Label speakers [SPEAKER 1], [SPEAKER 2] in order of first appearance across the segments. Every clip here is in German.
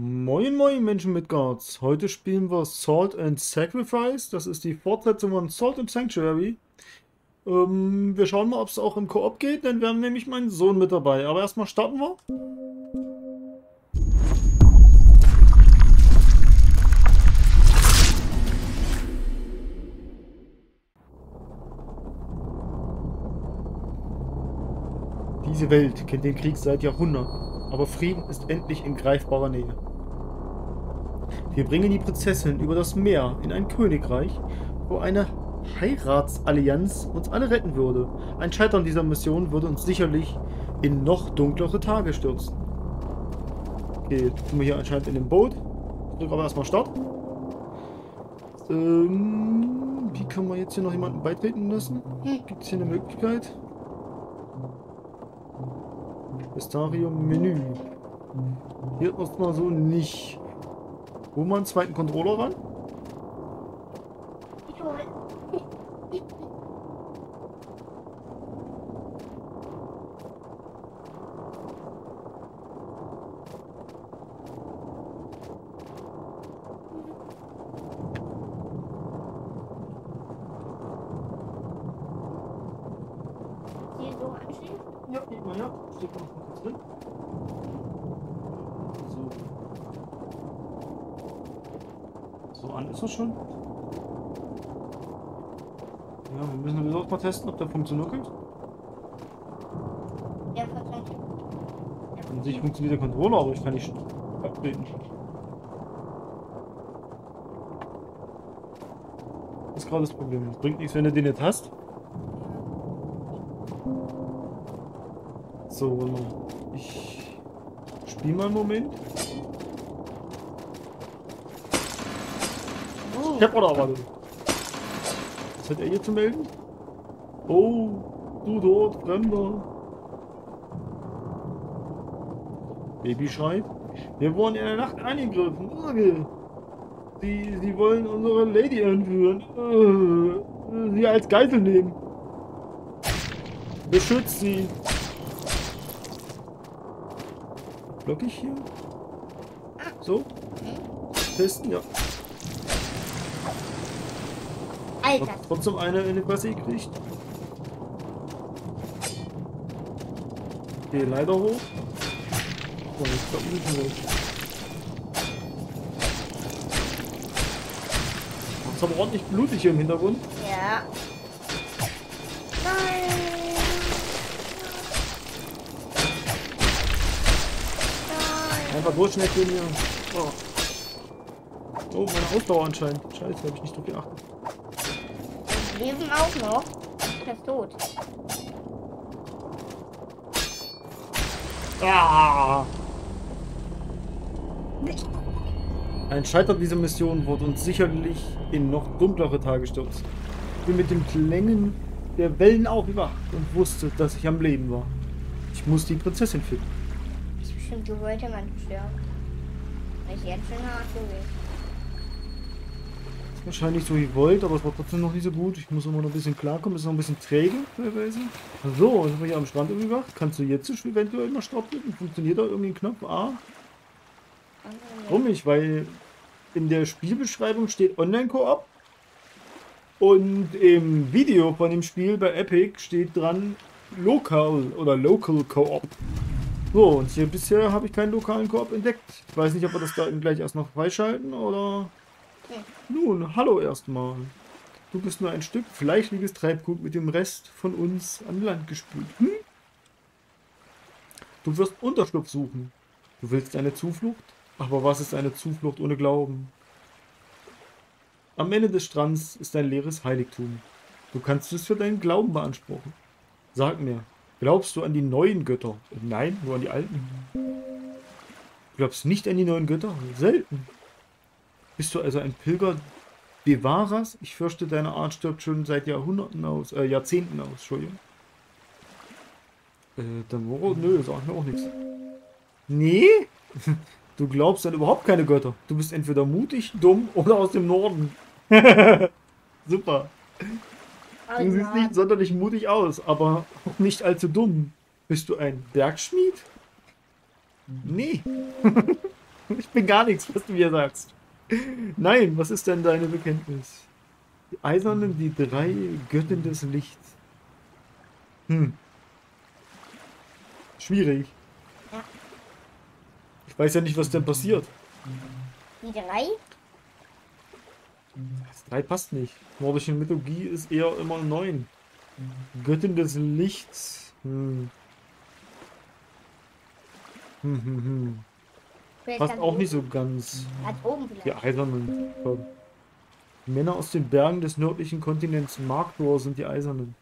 [SPEAKER 1] Moin moin Menschen mit Guards. Heute spielen wir Salt and Sacrifice. Das ist die Fortsetzung von Salt and Sanctuary. Ähm, wir schauen mal, ob es auch im Koop geht, denn wir haben nämlich meinen Sohn mit dabei. Aber erstmal starten wir. Diese Welt kennt den Krieg seit Jahrhunderten, aber Frieden ist endlich in greifbarer Nähe. Wir bringen die Prinzessin über das Meer in ein Königreich, wo eine Heiratsallianz uns alle retten würde. Ein Scheitern dieser Mission würde uns sicherlich in noch dunklere Tage stürzen. Okay, jetzt sind wir hier anscheinend in dem Boot. Ich drücke aber erstmal Start. Ähm, wie kann man jetzt hier noch jemanden beitreten lassen? Gibt es hier eine Möglichkeit? Vestarium Menü. Hier erstmal so nicht. Holen wir einen zweiten Controller ran?
[SPEAKER 2] Hier so anstehen?
[SPEAKER 1] Ja, geht mal, ja. Steht noch mal kurz drin. So. So an ist er schon. Ja, wir müssen sowieso auch mal testen, ob der funktioniert.
[SPEAKER 2] Ja, verzeiht.
[SPEAKER 1] An sich funktioniert der Controller, aber ich kann nicht updaten. Das ist gerade das Problem. Es bringt nichts, wenn du den jetzt hast. So, ich spiele mal einen Moment. Ich hab oder erwartet. Was hat er hier zu melden? Oh, du dort, Fremder. Baby schreit. Wir wurden in der Nacht angegriffen. Urge. Sie, sie wollen unsere Lady entführen. Äh, sie als Geisel nehmen. Beschützt sie. Block ich hier? So. Testen, ja.
[SPEAKER 2] Alter,
[SPEAKER 1] trotzdem eine in die Fresse gekriegt. Okay, leider hoch. So, jetzt da unten weg. Ist aber ordentlich blutig hier im Hintergrund.
[SPEAKER 2] ja. Nein. Nein.
[SPEAKER 1] Einfach durchschnitt gehen hier. Oh. oh, meine Ausdauer anscheinend. Scheiße, habe ich nicht drauf geachtet.
[SPEAKER 2] Leben auch noch. Er ist tot.
[SPEAKER 1] Ein Scheitern dieser Mission wird uns sicherlich in noch dunklere Tage stürzen. Ich bin mit den Klängen der Wellen aufgewacht und wusste, dass ich am Leben war. Ich muss die Prinzessin finden.
[SPEAKER 2] Das ist bestimmt gewollt, wenn man stirbt. Weil ich jetzt schon hart gewesen.
[SPEAKER 1] Wahrscheinlich so wie wollt, aber es war trotzdem noch nicht so gut. Ich muss immer noch ein bisschen klarkommen. Es ist noch ein bisschen träge teilweise. So, sind wir hier am Strand umgewacht. Kannst du jetzt eventuell mal Stopp drücken? Funktioniert da irgendwie ein Knopf A? Nicht? Weil in der Spielbeschreibung steht Online-Koop und im Video von dem Spiel bei Epic steht dran Lokal oder Local Koop. So, und hier bisher habe ich keinen lokalen Koop entdeckt. Ich weiß nicht, ob wir das da gleich erst noch freischalten oder... Nun, hallo erstmal. Du bist nur ein Stück fleischliches Treibgut mit dem Rest von uns an Land gespült. Hm? Du wirst Unterschlupf suchen. Du willst eine Zuflucht? Aber was ist eine Zuflucht ohne Glauben? Am Ende des Strands ist ein leeres Heiligtum. Du kannst es für deinen Glauben beanspruchen. Sag mir, glaubst du an die neuen Götter? Nein, nur an die alten. Du glaubst nicht an die neuen Götter? Selten. Bist du also ein Pilger Bewahrers? Ich fürchte, deine Art stirbt schon seit Jahrhunderten aus, äh, Jahrzehnten aus, Entschuldigung. Äh, dann, oh, nö, sagt mir auch nichts. Nee? Du glaubst an überhaupt keine Götter. Du bist entweder mutig, dumm oder aus dem Norden. Super.
[SPEAKER 2] Oh,
[SPEAKER 1] Du siehst nicht sonderlich mutig aus, aber auch nicht allzu dumm. Bist du ein Bergschmied? Nee. Ich bin gar nichts, was du mir sagst. Nein, was ist denn deine Bekenntnis? Die Eisernen, die drei Götten des Lichts. Hm. Schwierig.
[SPEAKER 2] Ja.
[SPEAKER 1] Ich weiß ja nicht, was denn passiert.
[SPEAKER 2] Die drei?
[SPEAKER 1] Das drei passt nicht. Nordische Mythologie ist eher immer neun. Göttin des Lichts. Hm. Hm, hm, hm. Passt auch
[SPEAKER 2] oben?
[SPEAKER 1] nicht so ganz. Die. Eisernen. Die Männer aus den Bergen des nördlichen Kontinents Markdor sind die Eisernen.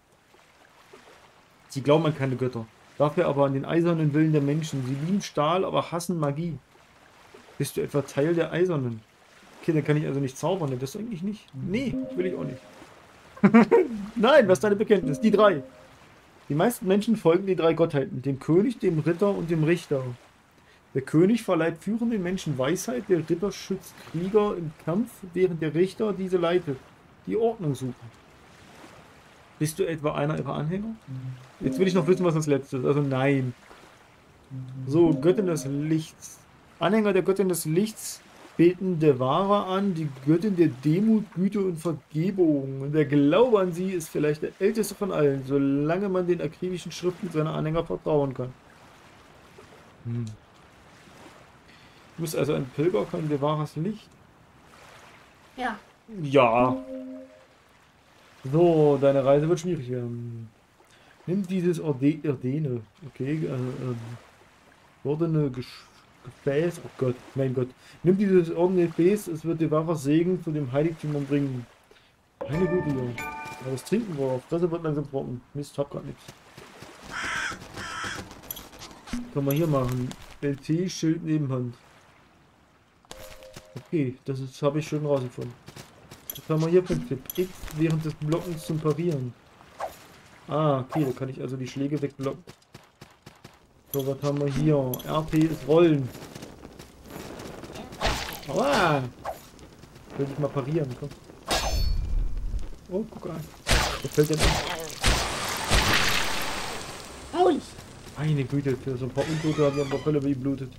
[SPEAKER 1] Sie glauben an keine Götter. Dafür aber an den eisernen Willen der Menschen. Sie lieben Stahl, aber hassen Magie. Bist du etwa Teil der Eisernen? Okay, dann kann ich also nicht zaubern. ne? Das eigentlich nicht. Nee, will ich auch nicht. Nein, was ist deine Bekenntnis? Die drei. Die meisten Menschen folgen den drei Gottheiten. Dem König, dem Ritter und dem Richter. Der König verleiht führenden Menschen Weisheit, der Ritter schützt Krieger im Kampf, während der Richter diese leitet, die Ordnung suchen. Bist du etwa einer ihrer Anhänger? Jetzt will ich noch wissen, was das letzte ist. Also nein. So, Göttin des Lichts. Anhänger der Göttin des Lichts beten Devara an, die Göttin der Demut, Güte und Vergebung. Der Glaube an sie ist vielleicht der älteste von allen, solange man den akribischen Schriften seiner Anhänger vertrauen kann. Hm. Du bist also ein Pilger von Devaras Licht?
[SPEAKER 2] Ja.
[SPEAKER 1] Ja. So, deine Reise wird schwierig werden. Nimm dieses Orde Erdene. Okay, äh, ähm, Ordene Gefäß. Oh Gott, mein Gott. Nimm dieses Ordene Gefäß, es wird dir Waffers Segen zu dem Heiligtum bringen. Eine gute Idee. Aber das trinken wir. Fresse wird langsam trocken. Mist, hab grad nichts. Können wir hier machen. LT, Schild, Nebenhand. Okay, das habe ich schon rausgefunden. Was haben wir hier für einen Tipp? X während des Blockens zum Parieren. Ah, okay, da kann ich also die Schläge wegblocken. So, was haben wir hier? RP ist Rollen. Aua! Will ich mal parieren, komm. Oh, guck an. Was fällt denn an?
[SPEAKER 2] Ui.
[SPEAKER 1] Meine Güte, für so ein paar Untote haben wir ein paar Fälle geblutet.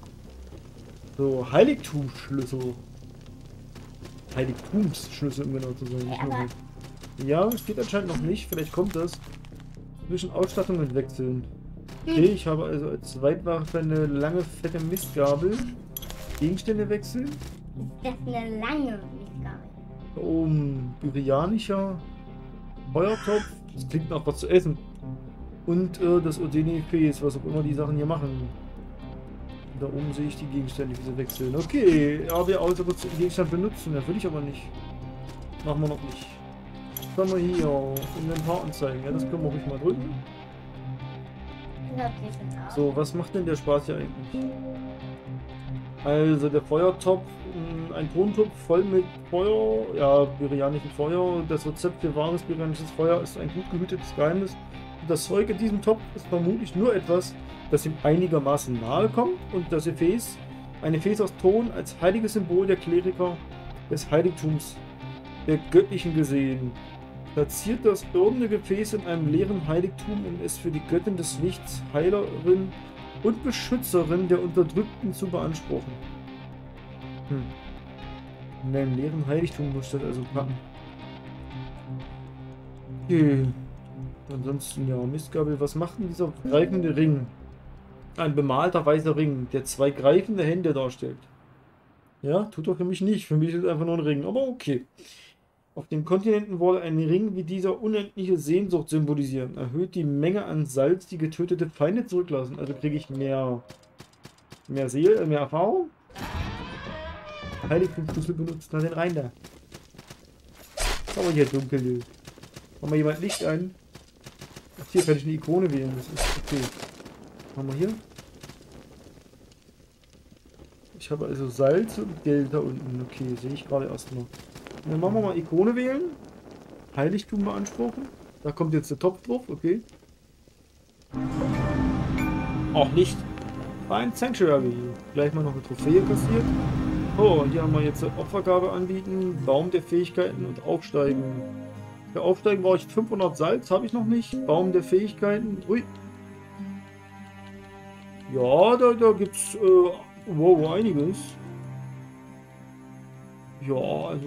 [SPEAKER 1] So, Heiligtumsschlüssel. Heiligtumsschlüssel, um genau zu sein. Heil- Ja, es geht anscheinend noch nicht. Vielleicht kommt das. Zwischen Ausstattungen wechseln. Okay, ich habe also als Zweitwaffe eine lange, fette Mistgabel. Gegenstände wechseln.
[SPEAKER 2] Das ist eine lange Mistgabel.
[SPEAKER 1] Da oben Byrianischer Feuertopf. Das klingt nach was zu essen. Und äh, das Odeni-Gefäß, was auch immer die Sachen hier machen. Da oben sehe ich die Gegenstände, wie sie wechseln. Okay, wir also Gegenstand benutzen. Das will ich aber nicht. Machen wir noch nicht. Haben wir hier? Inventar anzeigen. Ja, das können wir ruhig mal drücken. So, was macht denn der Spaß hier eigentlich? Also der Feuertopf, mh, ein Tontopf voll mit Feuer, ja, birianischen Feuer. Das Rezept für wahres birianisches Feuer ist ein gut gehütetes Geheimnis. Das Zeug in diesem Topf ist vermutlich nur etwas, das ihm einigermaßen nahe kommt. Und das Gefäß, ein Gefäß aus Ton als heiliges Symbol der Kleriker des Heiligtums der Göttlichen gesehen. Platziert das irdene Gefäß in einem leeren Heiligtum und ist für die Göttin des Lichts, Heilerin und Beschützerin der Unterdrückten zu beanspruchen. Hm. In einem leeren Heiligtum muss das also packen. Okay. Ansonsten, ja, Mistgabel, was macht denn dieser greifende Ring? Ein bemalter weißer Ring, der zwei greifende Hände darstellt. Ja, tut doch für mich nicht. Für mich ist es einfach nur ein Ring, aber okay. Auf den Kontinenten wurde ein Ring wie dieser unendliche Sehnsucht symbolisieren. Erhöht die Menge an Salz, die getötete Feinde zurücklassen. Also kriege ich mehr, mehr Seele, mehr Erfahrung. Heiligtumsschlüssel benutzt. Na den rein da. Aber hier dunkel. Haben wir jemand Licht ein? Ach, hier kann ich eine Ikone wählen. Das ist okay. Haben wir hier? Ich habe also Salz und Geld da unten. Okay, sehe ich gerade erstmal. Dann machen wir mal Ikone wählen. Heiligtum beanspruchen. Da kommt jetzt der Topf drauf, okay. Auch nicht. Ein Sanctuary. Gleich mal noch eine Trophäe kassiert. Oh, hier haben wir jetzt eine Opfergabe anbieten. Baum der Fähigkeiten und Aufsteigen. Für Aufsteigen brauche ich 500 Salz, habe ich noch nicht. Baum der Fähigkeiten. Ui. Ja, da, da gibt's äh, wow, einiges. Ja, also,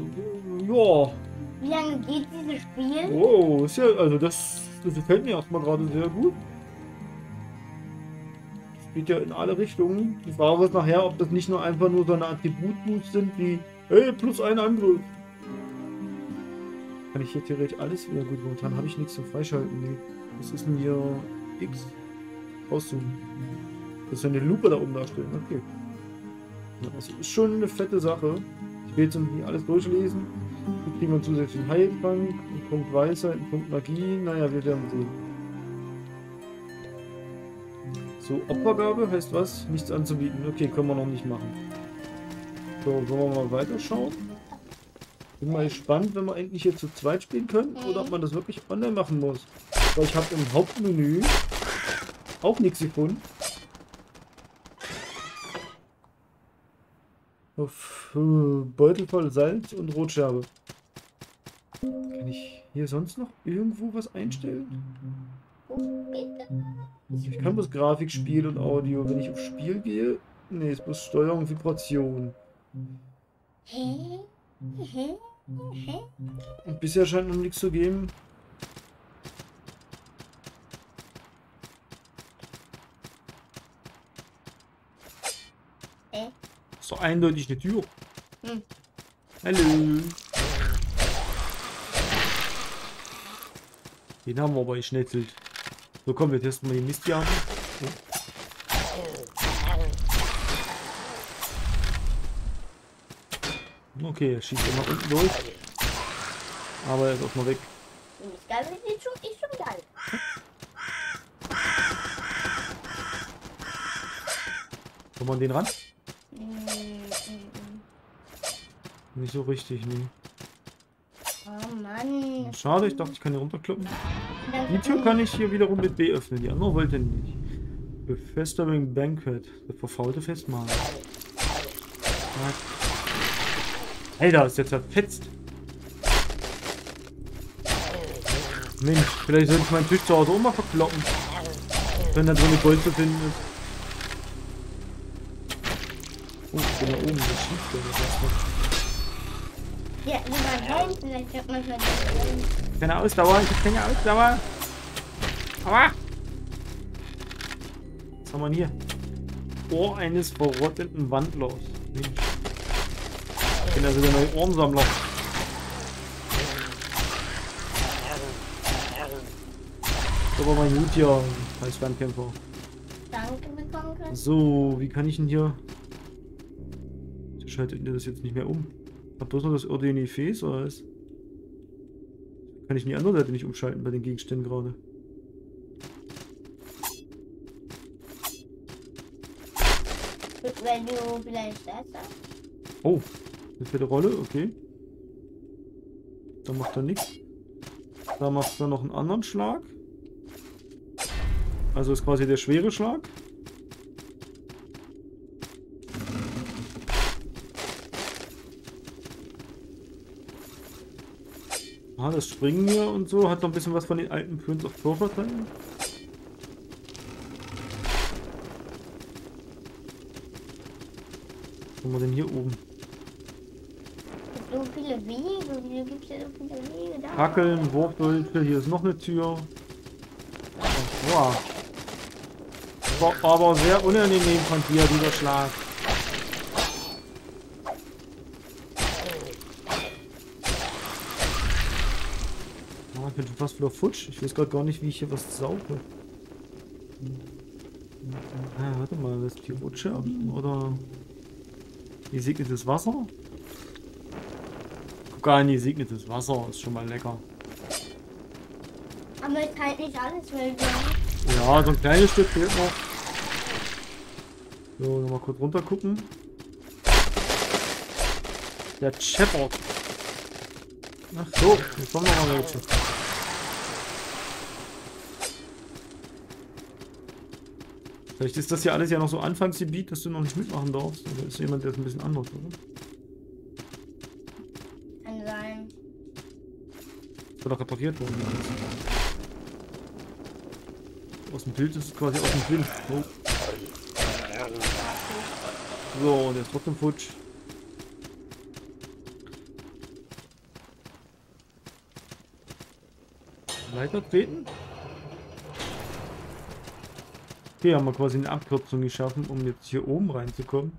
[SPEAKER 1] ja.
[SPEAKER 2] Wie lange geht dieses Spiel?
[SPEAKER 1] Wow, ist ja, also das, das gefällt mir erstmal gerade sehr gut. Das geht ja in alle Richtungen. Die Frage ist nachher, ob das nicht nur einfach nur so eine Attributboost sind wie, hey, plus ein Angriff. Kann ich hier theoretisch alles wieder gut momentan habe ich nichts zum Freischalten. Nee. Was ist hier X? Auszoomen. Das ist ja eine Lupe da oben darstellen. Okay. Das ist schon eine fette Sache. Ich will jetzt hier alles durchlesen. Hier kriegen wir einen zusätzlichen Heiltrank, einen Punkt Weisheit, einen Punkt Magie. Naja, wir werden sehen. So, Opfergabe heißt was? Nichts anzubieten. Okay, können wir noch nicht machen. So, wollen wir mal weiterschauen? Bin mal gespannt, wenn wir endlich hier zu zweit spielen können oder ob man das wirklich online machen muss. Weil ich habe im Hauptmenü auch nichts gefunden. Auf äh, Beutel voll Salz und Rotscherbe. Kann ich hier sonst noch irgendwo was einstellen? Ich kann bloß Grafik, Spiel und Audio. Wenn ich auf Spiel gehe, nee, ist bloß Steuerung und Vibration. Und bisher scheint noch nichts zu geben. Ist doch eindeutig eine Tür.
[SPEAKER 2] Hm.
[SPEAKER 1] Hallo. Den haben wir aber geschnetzelt. So, komm, wir testen mal die Mistjagd. Okay, er schießt immer unten durch. Aber er ist auch mal weg.
[SPEAKER 2] Ist schon, ist schon geil.
[SPEAKER 1] Kommt man den ran? Nicht so richtig, nee.
[SPEAKER 2] Oh Mann.
[SPEAKER 1] Schade, ich dachte, ich kann hier runterkloppen. Die Tür kann ich hier wiederum mit B öffnen. Die andere wollte nicht. Befestigung Banquet. Das verfaulte Festmahl. Alter, ist jetzt verfetzt. Mensch, vielleicht sollte ich meinen Tisch zu Hause auch mal verkloppen. Wenn da drin Gold zu finden ist. Oh, ich bin da oben. Das schießt ja.
[SPEAKER 2] Ja, lieber rein, vielleicht hört man schon.
[SPEAKER 1] Keine Ausdauer, ich hab keine Ausdauer. Aua! Was haben wir hier? Ohr eines verrotteten Wandlers. Mensch. Ich bin also der neue Ohrensammler. Das aber mein Hut hier als Fernkämpfer.
[SPEAKER 2] Danke bekommen können.
[SPEAKER 1] So, wie kann ich denn hier... Schaltet ihr das jetzt nicht mehr um? Hab bloß noch das Ordini Face oder was? Kann ich die andere Seite nicht umschalten bei den Gegenständen gerade?
[SPEAKER 2] Wenn du vielleicht das sagst.
[SPEAKER 1] Oh, eine fette Rolle, okay. Da macht er nichts. Da macht er noch einen anderen Schlag. Also ist quasi der schwere Schlag. Ah, das Springen hier und so hat noch ein bisschen was von den alten Prince of Persia Teilen. Was haben wir denn hier oben?
[SPEAKER 2] So viele Wege, wieso gibt es ja so viele Wege da?
[SPEAKER 1] Fackeln, Wurfdolche, hier ist noch eine Tür. Wow. Aber sehr unangenehm von dir, dieser Schlag. Ich fast wieder futsch. Ich weiß gerade gar nicht, wie ich hier was sauge. Ah, warte mal, das ist die Rutsche oder gesegnetes Wasser? Guck an, gesegnetes Wasser ist schon mal lecker.
[SPEAKER 2] Aber ist halt nicht alles, wir
[SPEAKER 1] Ja, so ein kleines Stück fehlt noch. So, nochmal kurz runter gucken. Der Shepard. Ach so, jetzt kommen noch mal welche. Vielleicht ist das ja alles ja noch so Anfangsgebiet, dass du noch nicht mitmachen darfst. Oder ist jemand, der es ein bisschen anders, oder?
[SPEAKER 2] Kann sein.
[SPEAKER 1] Das war doch repariert worden. Aus dem Bild ist es quasi aus dem Blind. Oh. So, und jetzt trotzdem futsch. Leiter treten? Okay, haben wir quasi eine Abkürzung geschaffen, um jetzt hier oben reinzukommen.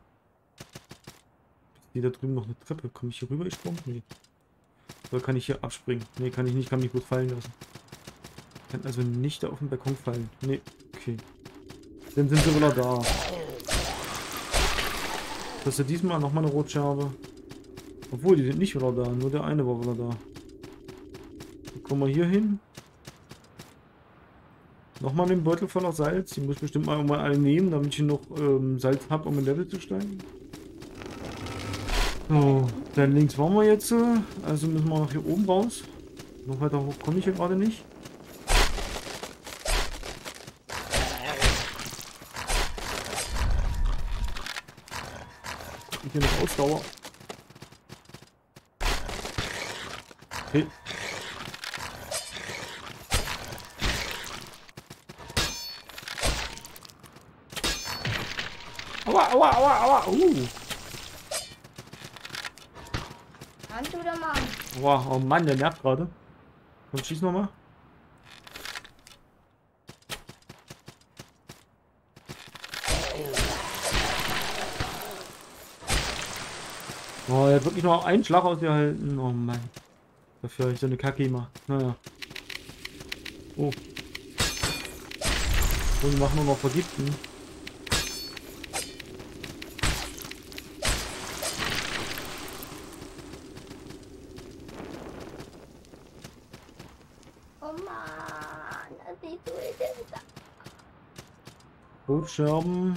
[SPEAKER 1] Ist da drüben noch eine Treppe? Komme ich hier rüber gesprungen? Nee. Oder kann ich hier abspringen? Nee, kann ich nicht, kann mich gut fallen lassen. Kann also nicht da auf den Balkon fallen. Nee, okay. Dann sind sie wieder da. Hast du diesmal nochmal eine Rotscherbe? Obwohl, die sind nicht wieder da. Nur der eine war wieder da. Dann kommen wir hier hin. Nochmal den Beutel voller Salz. Die muss ich bestimmt mal, mal alle nehmen, damit ich noch ähm, Salz habe, um ein Level zu steigen. So, dann links waren wir jetzt. Also müssen wir nach hier oben raus. Noch weiter hoch komme ich hier gerade nicht. Ich hier noch Ausdauer. Okay. Aua, aua, aua. Uh.
[SPEAKER 2] Du da mal?
[SPEAKER 1] Wow, oh Mann, der nervt gerade. Komm, schieß nochmal. Oh, er hat wirklich noch einen Schlag ausgehalten. Oh Mann. Dafür habe ich so eine Kacke gemacht. Naja. Oh. Die machen nur noch vergiften.
[SPEAKER 2] Oh Mann, das sieht so ist.
[SPEAKER 1] Hochscherben.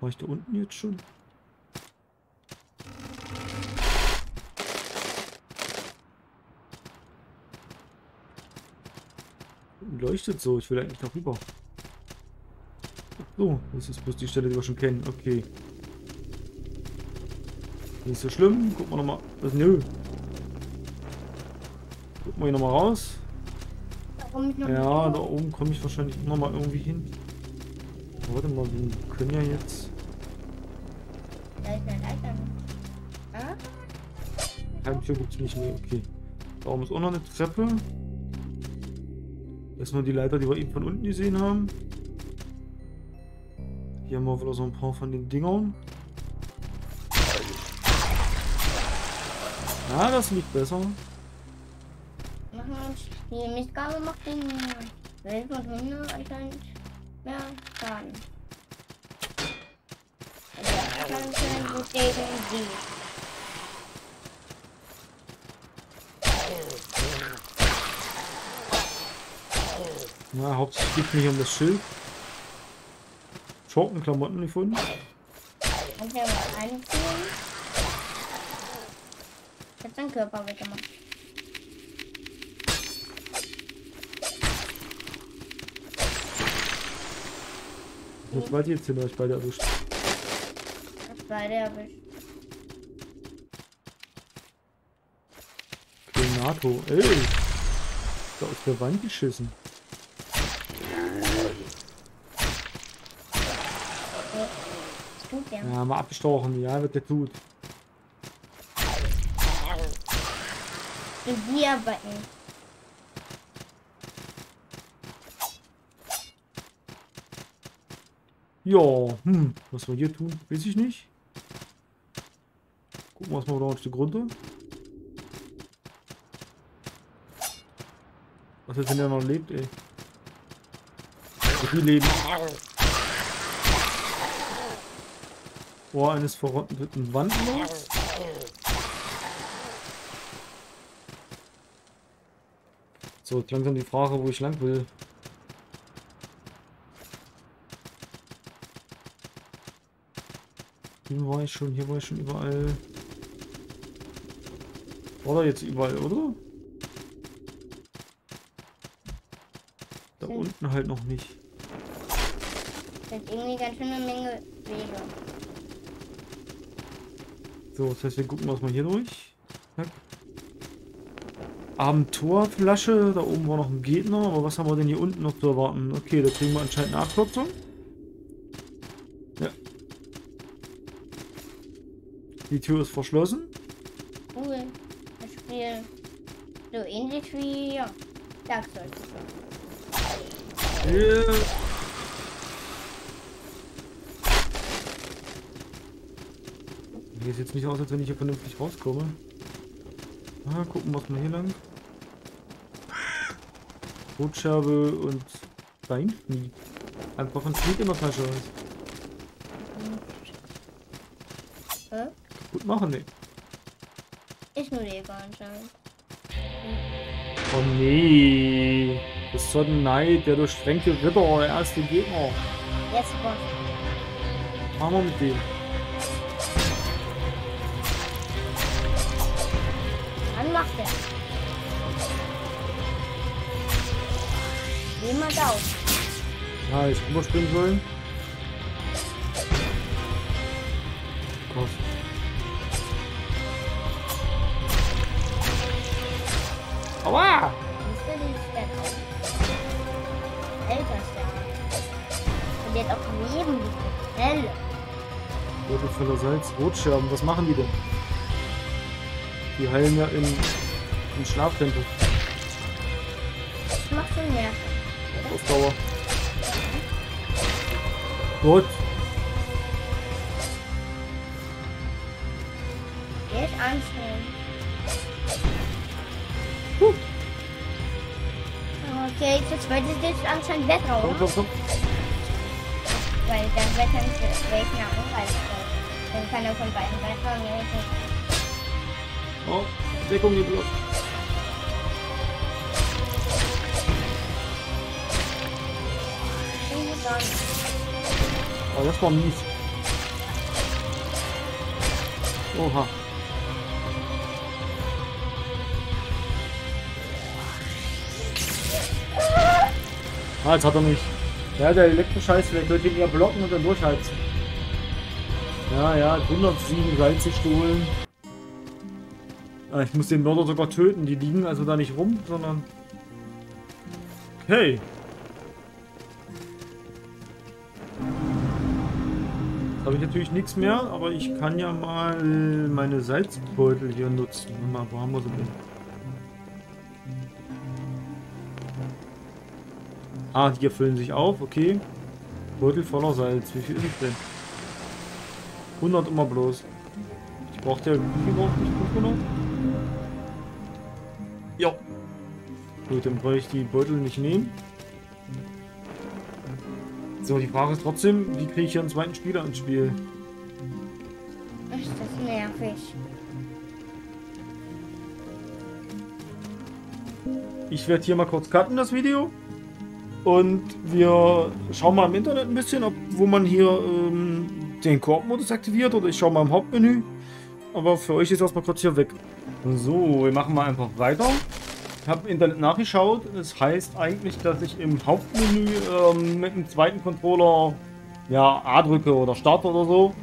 [SPEAKER 1] War ich da unten jetzt schon? Leuchtet so, ich will eigentlich noch rüber. So, das ist bloß die Stelle, die wir schon kennen. Okay. Nicht so schlimm. Gucken wir nochmal. Was? Nö. Gucken wir hier nochmal raus.
[SPEAKER 2] Noch
[SPEAKER 1] Ja, da oben komme ich wahrscheinlich noch mal irgendwie hin. Warte mal, wir können ja jetzt...
[SPEAKER 2] Da ist eine Leiter. Ah,
[SPEAKER 1] Heimtür gibt es nicht mehr. Okay. Da oben ist auch noch eine Treppe. Das ist nur die Leiter, die wir eben von unten gesehen haben. Hier haben wir wieder so ein paar von den Dingern. Ja, das liegt besser.
[SPEAKER 2] machen wir uns die Mistgabe macht den Welt und Hunde anscheinend mehr Schaden. Also anscheinend gut gegen sie.
[SPEAKER 1] Na, hauptsächlich geht mich um das Schild. Schurkenklamotten gefunden.
[SPEAKER 2] Kann ich mal einziehen. Ich hab seinen Körper weggemacht.
[SPEAKER 1] Jetzt wart ihr jetzt hin, euch beide erwischt.
[SPEAKER 2] Das beide erwischt.
[SPEAKER 1] Okay, NATO. Ey! Da aus der Wand geschissen.
[SPEAKER 2] Der?
[SPEAKER 1] Ja, mal abgestochen. Ja, wird der tut.
[SPEAKER 2] Für die arbeiten.
[SPEAKER 1] Ja, hm, was wir hier tun, weiß ich nicht. Gucken wir uns mal da ein Stück runter. Was ist, wenn der noch lebt, ey? Die leben. Ohr eines verrotteten Wandlers. So, langsam die Frage, wo ich lang will. Hier war ich schon, hier war ich schon überall. Oder jetzt überall, oder? Da
[SPEAKER 2] Hm.
[SPEAKER 1] unten halt noch nicht.
[SPEAKER 2] Das ist irgendwie ganz schön eine Menge Wege.
[SPEAKER 1] So, das heißt, wir gucken erstmal hier durch. Zack. Abenteuerflasche, da oben war noch ein Gegner, aber was haben wir denn hier unten noch zu erwarten? Okay, da kriegen wir anscheinend eine Abkürzung. Die Tür ist verschlossen.
[SPEAKER 2] Cool. Das Spiel so ähnlich wie ja, Dark Souls.
[SPEAKER 1] Yeah. Hier sieht es nicht aus, als wenn ich hier vernünftig rauskomme. Ah, gucken wir mal hier lang. Rotscherbe und Beinknie. Einfach ein Schnitt in der Tasche.
[SPEAKER 2] Hä?
[SPEAKER 1] Gut machen, ne?
[SPEAKER 2] Ist nur Lego anscheinend.
[SPEAKER 1] Oh nee. Das ist so ein Neid, der durchstrengte Ritter, der erste Gegner.
[SPEAKER 2] Jetzt.
[SPEAKER 1] Was machen wir mit dem?
[SPEAKER 2] Wann macht er? Niemand auf.
[SPEAKER 1] Ja, ich rüberspringen sollen. Salz, Rotscherben, was machen die denn? Die heilen ja in, in Schlaftempo.
[SPEAKER 2] Das macht schon mehr.
[SPEAKER 1] Ausdauer. Gut.
[SPEAKER 2] Ist anstrengend.
[SPEAKER 1] Huh.
[SPEAKER 2] Okay, zu zweit ist jetzt anscheinend besser,
[SPEAKER 1] Komm,
[SPEAKER 2] oder?
[SPEAKER 1] komm, komm.
[SPEAKER 2] Weil dann wird dann welchen angreifen. Dann kann er von beiden Seiten angreifen.
[SPEAKER 1] Oh, Deckung
[SPEAKER 2] sagen,
[SPEAKER 1] Oh, das war mies. Oha. Ah, jetzt hat er mich. Ja, der Elektroscheiß, vielleicht wird ihn ja blocken und dann durchheizen. Ja, ja, 107 Salze gestohlen. Ah, ich muss den Mörder sogar töten. Die liegen also da nicht rum, sondern... Okay. Jetzt habe ich natürlich nichts mehr, aber ich kann ja mal meine Salzbeutel hier nutzen. Mal, wo haben wir sie denn? Ah, die füllen sich auf, okay. Beutel voller Salz. Wie viel ist es denn? 100 immer bloß. Ich brauchte ja, wie viel brauchte ich? 500? Ja. Gut, dann brauche ich die Beutel nicht nehmen. So, die Frage ist trotzdem, wie kriege ich hier einen zweiten Spieler ins Spiel?
[SPEAKER 2] ist das nervig.
[SPEAKER 1] Ich werde hier mal kurz cutten, das Video. Und wir schauen mal im Internet ein bisschen, ob, wo man hier ähm, den Koop-Modus aktiviert. Oder ich schaue mal im Hauptmenü. Aber für euch ist erstmal kurz hier weg. So, wir machen mal einfach weiter. Ich habe im Internet nachgeschaut. Das heißt eigentlich, dass ich im Hauptmenü ähm, mit dem zweiten Controller ja, A drücke oder Start oder so.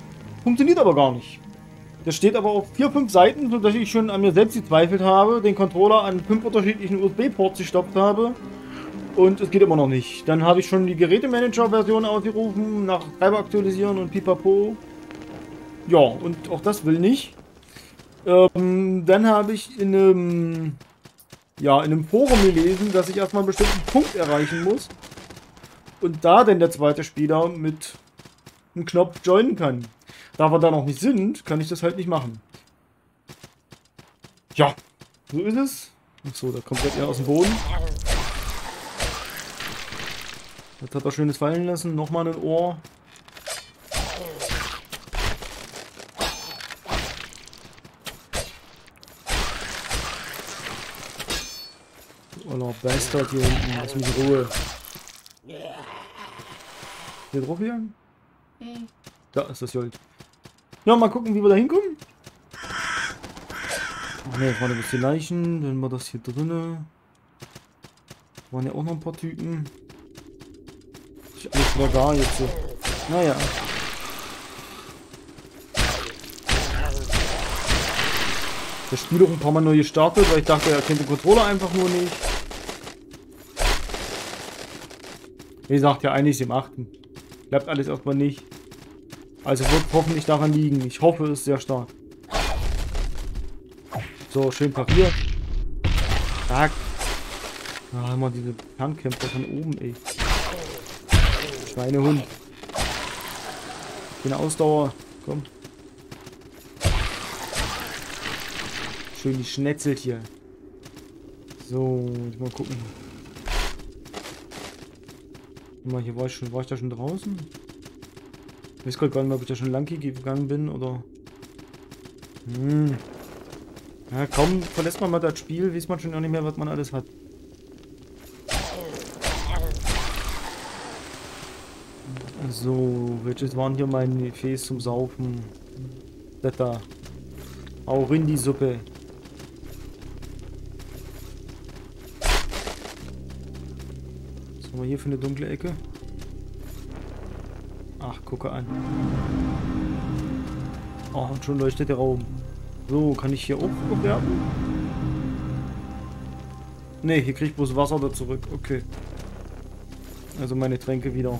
[SPEAKER 1] Funktioniert aber gar nicht. Das steht aber auf vier, fünf Seiten, sodass ich schon an mir selbst gezweifelt habe, den Controller an fünf unterschiedlichen USB-Ports gestopft habe. Und es geht immer noch nicht. Dann habe ich schon die Gerätemanager-Version ausgerufen, nach Treiber aktualisieren und pipapo. Ja, und auch das will nicht. Ähm, dann habe ich in einem, ja, in einem Forum gelesen, dass ich erstmal einen bestimmten Punkt erreichen muss. Und da denn der zweite Spieler mit einem Knopf joinen kann. Da wir da noch nicht sind, kann ich das halt nicht machen. Ja, so ist es. Achso, da kommt jetzt eher aus dem Boden. Jetzt hat er schönes fallen lassen. Nochmal ein Ohr. Oh, Bastard hier unten. Lass mich in Ruhe. Hier drauf hier? Da ist das Jolt. Ja, mal gucken, wie wir da hinkommen. Ach ne, waren das die Leichen. Dann war das hier drinne. Waren ja auch noch ein paar Typen. Ist alles wieder da jetzt. so. Naja. Das Spiel auch ein paar Mal neu gestartet, weil ich dachte, er kennt den Controller einfach nur nicht. Wie gesagt, ja, eigentlich ist im 8. Bleibt alles erstmal nicht. Also wird hoffentlich daran liegen. Ich hoffe es sehr stark. So, schön pariert. Zack. Ah, immer diese Fernkämpfer von oben, ey. Schweinehund. Keine Ausdauer. Komm. Schön die schnetzelt hier. So, mal gucken. Mal, hier war ich schon, war ich da schon draußen? Ich weiß gerade gar nicht mehr, ob ich da schon lang gegangen bin oder. Hm. Ja, kaum verlässt man mal das Spiel, weiß man schon auch nicht mehr, was man alles hat. So, welches waren hier meine Gefäß zum Saufen? Das da. Auch in die Suppe. Was haben wir hier für eine dunkle Ecke? Ach, gucke an. Oh, und schon leuchtet der Raum. So, kann ich hier auch bewerben? Ne, hier kriege ich bloß Wasser da zurück. Okay. Also meine Tränke wieder.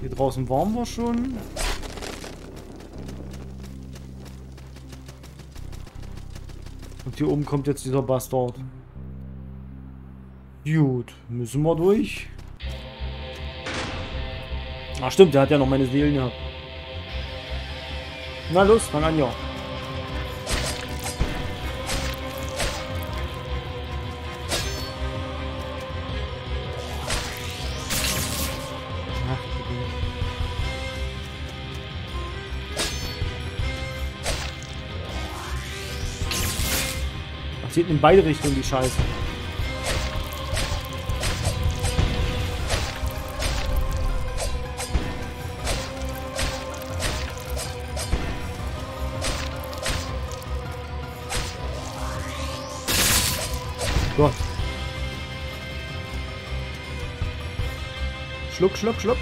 [SPEAKER 1] Hier draußen waren wir schon. Und hier oben kommt jetzt dieser Bastard. Gut, müssen wir durch. Ach stimmt, der hat ja noch meine Seelen gehabt. Na los, fang an, ja. Geht in beide Richtungen die Scheiße. Gott. Schluck, schluck, schluck.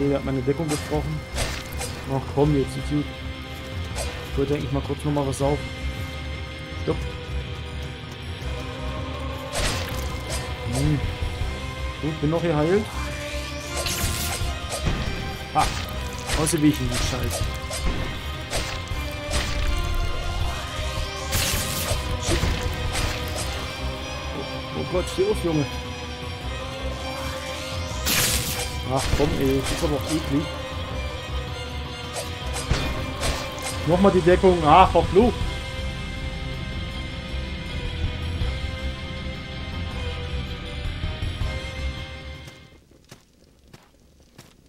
[SPEAKER 1] Okay, hat meine Deckung gebrochen. Ach komm, jetzt ist gut. Ich wollte eigentlich mal kurz noch mal was saufen. Stopp. Hm. Gut, bin noch geheilt. Ah. Ausgewichen, Scheiße. Oh, oh Gott, steh auf, Junge. Ach komm, ey, das ist aber auch eklig. Nochmal die Deckung. Ach, verflucht.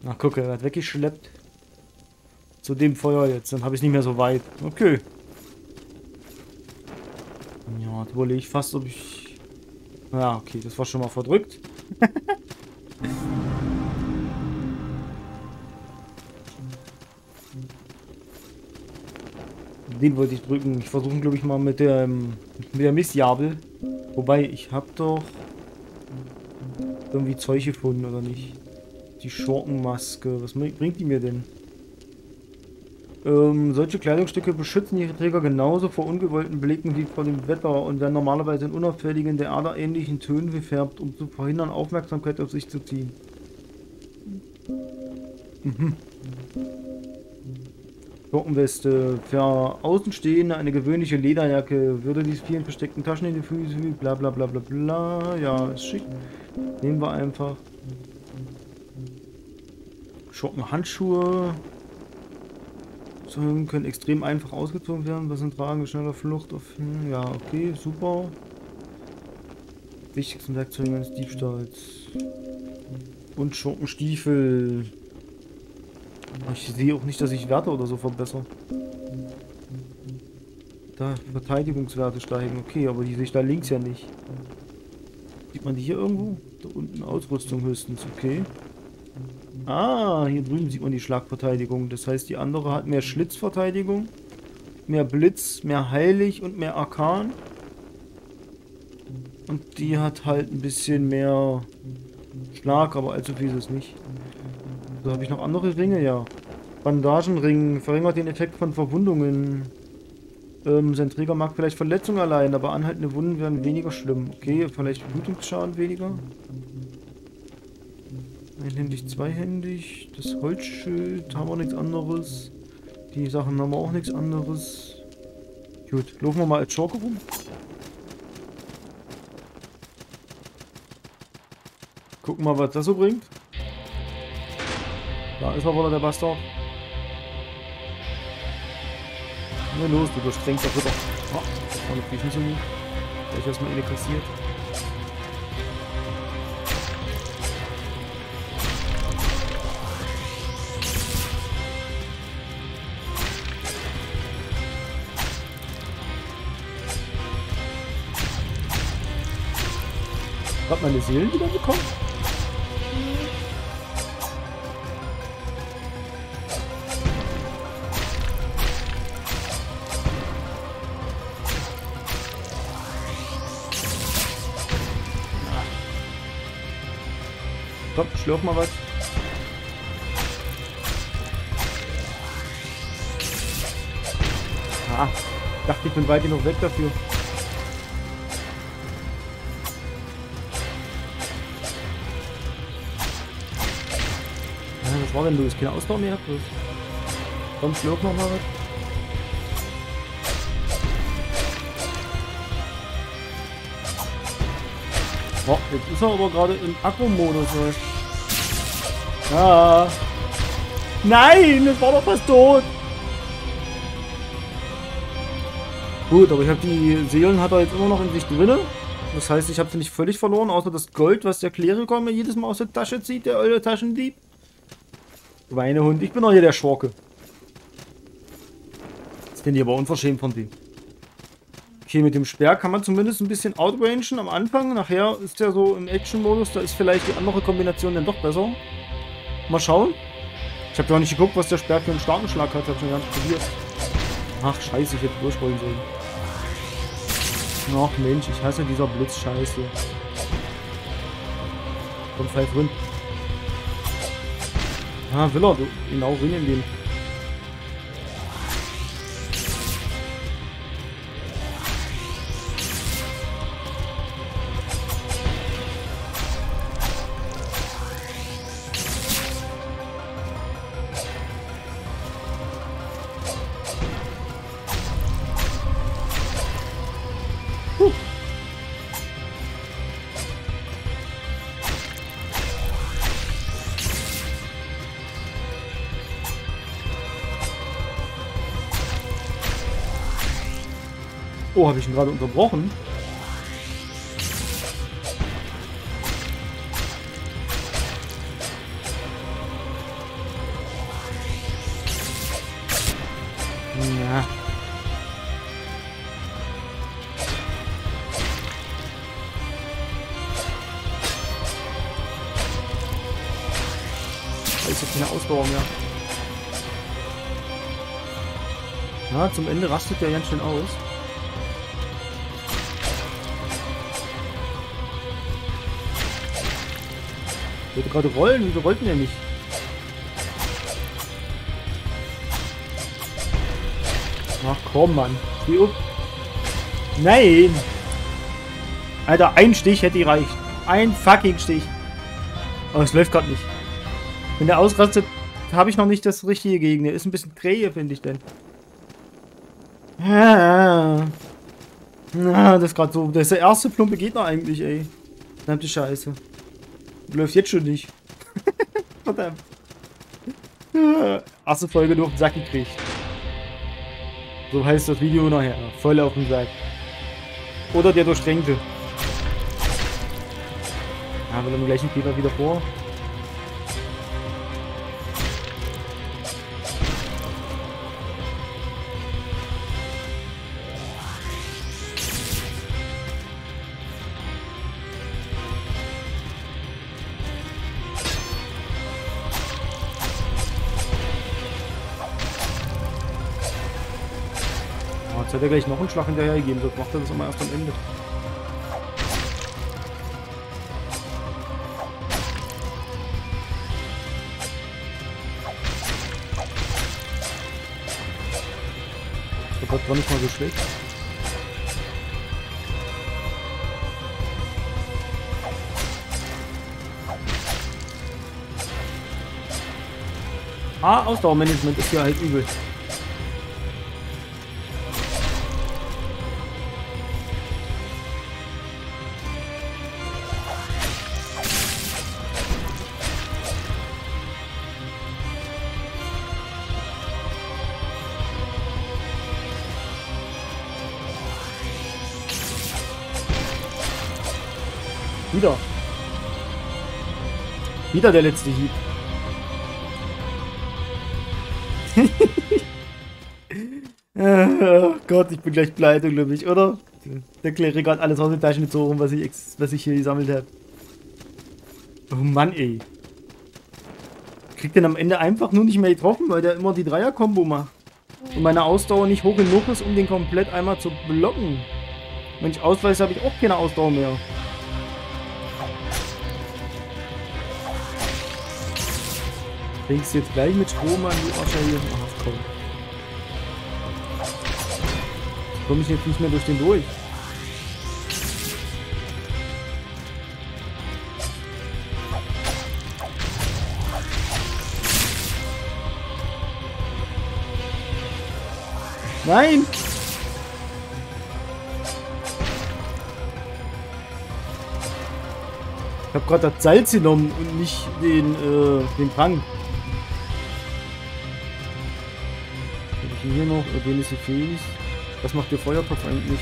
[SPEAKER 1] Ach, guck, er hat weggeschleppt zu dem Feuer jetzt. Dann habe ich nicht mehr so weit. Okay. Ja, jetzt überlege ich fast, ob ich... Ja, okay, das war schon mal verdrückt. Den wollte ich drücken. Ich versuche, glaube ich, mal mit der, mit der Mistjabel. Wobei, ich habe doch irgendwie Zeug gefunden, oder nicht? Die Schurkenmaske. Was bringt die mir denn? Ähm, solche Kleidungsstücke beschützen ihre Träger genauso vor ungewollten Blicken wie vor dem Wetter und werden normalerweise in unauffälligen, der Ader ähnlichen Tönen gefärbt, um zu verhindern, Aufmerksamkeit auf sich zu ziehen. Mhm. Schurkenweste. Für Außenstehende eine gewöhnliche Lederjacke. Würde dies vielen versteckten Taschen in die Füße, bla bla bla bla bla. Ja, ist schick. Nehmen wir einfach. Schurkenhandschuhe. Zeugen können extrem einfach ausgezogen werden. Was sind Tragen schneller Flucht auf. Hm, ja, okay, super. Wichtigsten Werkzeuge eines Diebstahls. Und Schurkenstiefel. Ich sehe auch nicht, dass ich Werte oder so verbessere. Da, Verteidigungswerte steigen. Okay, aber die sehe ich da links ja nicht. Sieht man die hier irgendwo? Da unten Ausrüstung höchstens. Okay. Ah, hier drüben sieht man die Schlagverteidigung. Das heißt, die andere hat mehr Schlitzverteidigung, mehr Blitz, mehr Heilig und mehr Arkan. Und die hat halt ein bisschen mehr Schlag, aber allzu viel ist es nicht. So, habe ich noch andere Ringe? Ja. Bandagenring verringert den Effekt von Verwundungen. Ähm, sein Träger mag vielleicht Verletzungen allein, aber anhaltende Wunden werden weniger schlimm. Okay, vielleicht Blutungsschaden weniger. Einhändig, zweihändig. Das Holzschild haben wir nichts anderes. Die Sachen haben wir auch nichts anderes. Gut, laufen wir mal als Schurke rum. Gucken mal, was das so bringt. Da ist er wohl der Bastard. Na los, du durchstrengst doch Ritter. Ah, das war natürlich nicht so gut. Gleich erstmal eine kassiert. Hab meine Seelen wieder bekommen? Schlürf mal was. Ah, dachte ich bin weit genug weg dafür. was war denn los? Keine Ausdauer mehr? Bloß. Komm, schlürf noch mal was. Oh, jetzt ist er aber gerade im Akku-Modus. Ja. Nein, das war doch fast tot. Gut, aber ich habe die Seelen hat er jetzt immer noch in sich drinne. Das heißt, ich habe sie nicht völlig verloren, außer das Gold, was der Kleriker mir jedes Mal aus der Tasche zieht, der alte Taschendieb. Schweinehund, ich bin doch hier der Schurke. Das finde ich aber unverschämt von dem. Okay, mit dem Speer kann man zumindest ein bisschen outrangen am Anfang. Nachher ist der so im Action-Modus, da ist vielleicht die andere Kombination dann doch besser. Mal schauen. Ich habe ja nicht geguckt, was der Speer für einen starken Schlag hat. Ich habe schon gar nicht probiert. Ach, scheiße, ich hätte durchrollen sollen. Ach Mensch, ich hasse dieser Blitz-Scheiß hier. Komm, fall drin. Ah, will er genau rein in den. Oh, habe ich ihn gerade unterbrochen? Da ist jetzt keine Ausdauer mehr. Ja, zum Ende rastet der ganz schön aus. Wollte gerade rollen, wieso wollten wir nicht? Ach komm, Mann. Nein! Alter, ein Stich hätte gereicht. Ein fucking Stich. Aber es läuft gerade nicht. Wenn der ausrastet, habe ich noch nicht das richtige gegen. Der ist ein bisschen träge, finde ich denn. Ja. Ah, das ist gerade so. Das ist der erste plumpe Gegner eigentlich, ey. Verdammte Scheiße. Läuft jetzt schon nicht. Verdammt. Erste Folge nur auf den Sack gekriegt. So heißt das Video nachher. Voll auf den Sack. Oder der Durchstrengte. Ja, wir haben gleichen Fehler wieder vor. Hat er gleich noch einen Schlag hinterher gegeben, sonst macht er das immer erst am Ende. Das war nicht mal so schlecht. Ah, Ausdauermanagement ist hier halt übel. Wieder der letzte Hieb. oh Gott, ich bin gleich pleite, glaube ich, oder? Der Kleriker hat alles aus den Taschen gezogen, was ich, was ich hier gesammelt habe. Oh Mann, ey. Kriegt den am Ende einfach nur nicht mehr getroffen, weil der immer die Dreier-Kombo macht. Und meine Ausdauer nicht hoch genug ist, um den komplett einmal zu blocken. Wenn ich ausweise, habe ich auch keine Ausdauer mehr. Fängst jetzt gleich mit Strom an, die Ascher hier. Ach komm. Komme ich jetzt nicht mehr durch den durch. Nein! Ich habe gerade das Salz genommen und nicht den, äh, den Trank. Hier noch? Den ist fähig. Was macht der Feuertopf eigentlich?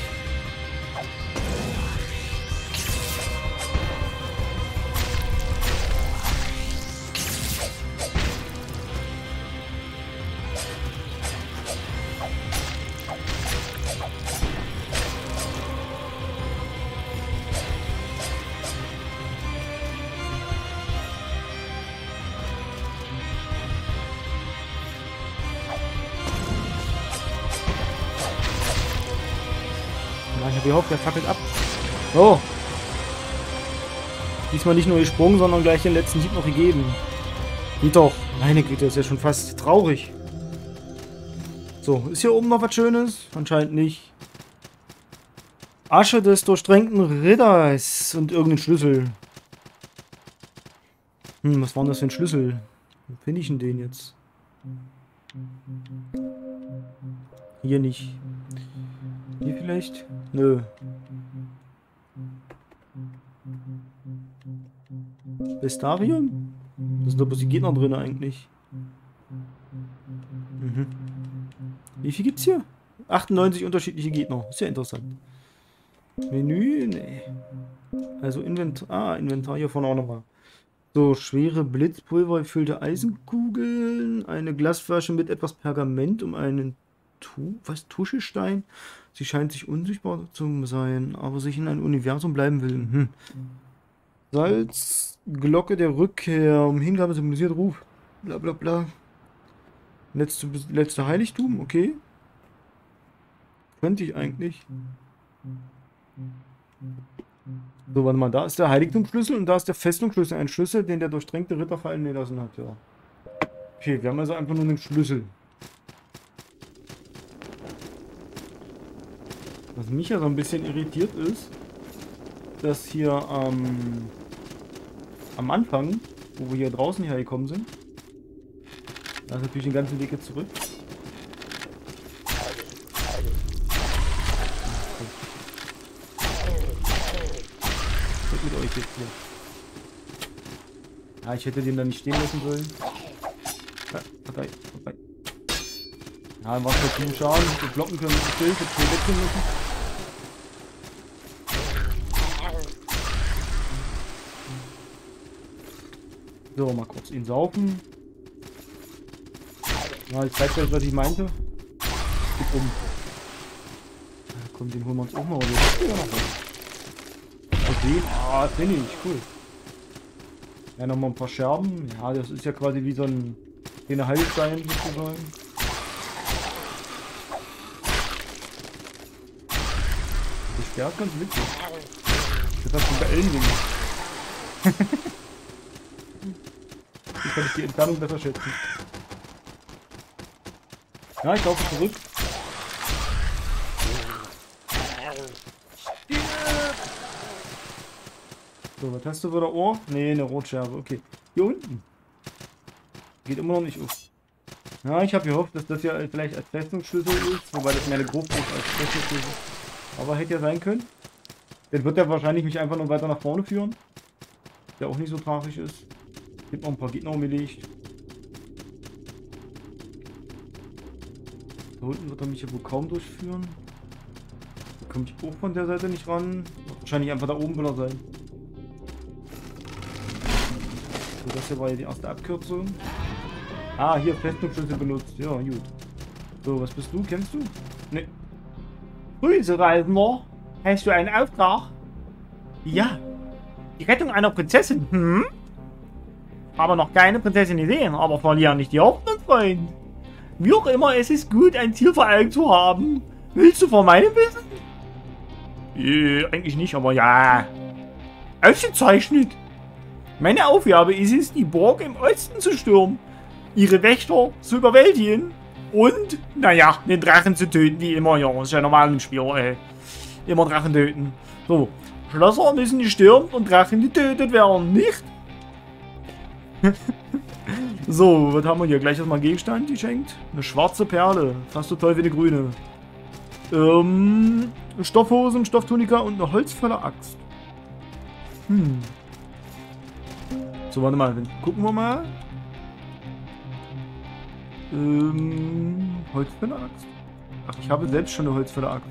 [SPEAKER 1] Der fackelt ab. Oh. Diesmal nicht nur gesprungen, sondern gleich den letzten Hieb noch gegeben. Geht doch. Meine Güte, ist ja schon fast traurig. So, ist hier oben noch was Schönes? Anscheinend nicht. Asche des durchstrengten Ritters und irgendein Schlüssel. Hm, was war denn das für ein Schlüssel? Wo finde ich denn den jetzt? Hier nicht. Hier vielleicht? Nö. Bestarium? Da sind doch bloß die Gegner drin eigentlich. Mhm. Wie viel gibt's hier? 98 unterschiedliche Gegner. Ist ja interessant. Menü? Nee. Also Inventar. Ah, Inventar hier vorne auch nochmal. So, schwere Blitzpulver gefüllte Eisenkugeln, eine Glasflasche mit etwas Pergament um einen Tu was Tuschestein. Sie scheint sich unsichtbar zu sein, aber sich in ein Universum bleiben will. Hm. Salz, Glocke der Rückkehr, um Hingabe symbolisiert Ruf. Bla bla bla. Letzte, letzte Heiligtum, okay. Könnte ich eigentlich. So, warte mal, da ist der Heiligtumsschlüssel und da ist der Festungsschlüssel. Ein Schlüssel, den der durchdrängte Ritter fallen gelassen hat, ja. Okay, wir haben also einfach nur einen Schlüssel. Was mich ja so ein bisschen irritiert ist, dass hier ähm, am Anfang, wo wir hier draußen hergekommen sind, da ist natürlich den ganzen Weg jetzt zurück. Mit euch jetzt hier? Ja, ich hätte den da nicht stehen lassen sollen. Ja, vorbei, vorbei. Ja, was für einen Schaden. Wir blocken können, ich will, jetzt wechseln müssen. So, mal kurz ihn saufen. Ja, ich zeig euch, was ich meinte. Geht um. Ja, komm, den holen wir uns auch mal. Oder? Ja. Okay. Ah, finde ich. Cool. Ja, nochmal ein paar Scherben. Ja, das ist ja quasi wie so ein kleiner Heilstein sozusagen. Das stärkt ganz witzig. Das hat sogar Ellenwinge. Kann ich die Entfernung besser schätzen. Ja, ich laufe zurück. So, was hast du ein Ohr? Nee, eine Rotscherbe. Okay. Hier unten. Geht immer noch nicht auf. Ja, ich habe gehofft, dass das ja vielleicht als Festungsschlüssel ist, wobei das mehr eine Gruppe ist als Festungsschlüssel. Aber hätte ja sein können. Dann wird er wahrscheinlich mich einfach nur weiter nach vorne führen. Der auch nicht so tragisch ist. Gibt noch ein paar Gegner umgelegt. Da unten wird er mich ja wohl kaum durchführen. Da komme ich auch von der Seite nicht ran. Wahrscheinlich einfach da oben will er sein. So, das hier war ja die erste Abkürzung. Ah, hier Festungsschlüssel benutzt. Ja, gut. So, was bist du? Kennst du? Ne. Grüße, Reisender. Hast du einen Auftrag? Ja. Die Rettung einer Prinzessin. Hm? Habe noch keine Prinzessin gesehen, aber verliere nicht die Hoffnung, Freund. Wie auch immer, es ist gut, ein Ziel vor Augen zu haben. Willst du von meinem wissen? Äh, eigentlich nicht, aber ja. Ausgezeichnet. Meine Aufgabe ist es, die Burg im Osten zu stürmen ihre Wächter zu überwältigen und, naja, den Drachen zu töten, wie immer. Ja, ist ja normal im Spiel, ey. Immer Drachen töten. So, Schlösser müssen gestürmt und Drachen getötet werden, nicht? so, was haben wir hier? Gleich erstmal Gegenstand geschenkt. Eine schwarze Perle. Fast so toll wie eine grüne. Ähm, Stoffhosen, Stofftunika und eine holzvolle Axt. Hm. So, warte mal. Gucken wir mal. Ähm, Holzfäller-Axt? Ach, ich habe selbst schon eine Holzfäller-Axt.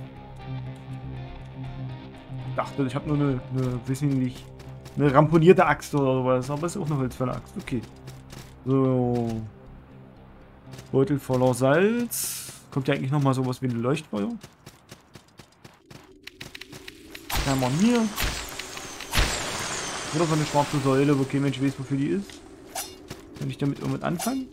[SPEAKER 1] Ich dachte, ich habe nur eine, eine, wissen nicht, eine ramponierte Axt oder sowas, aber ist auch eine Holzfäller-Axt. Okay. So. Beutel voller Salz. Kommt ja eigentlich nochmal sowas wie eine Leuchtfeuer. Haben wir hier. Oder so eine schwarze Säule, wo kein Mensch weiß, wofür die ist. Kann ich damit irgendwas anfangen?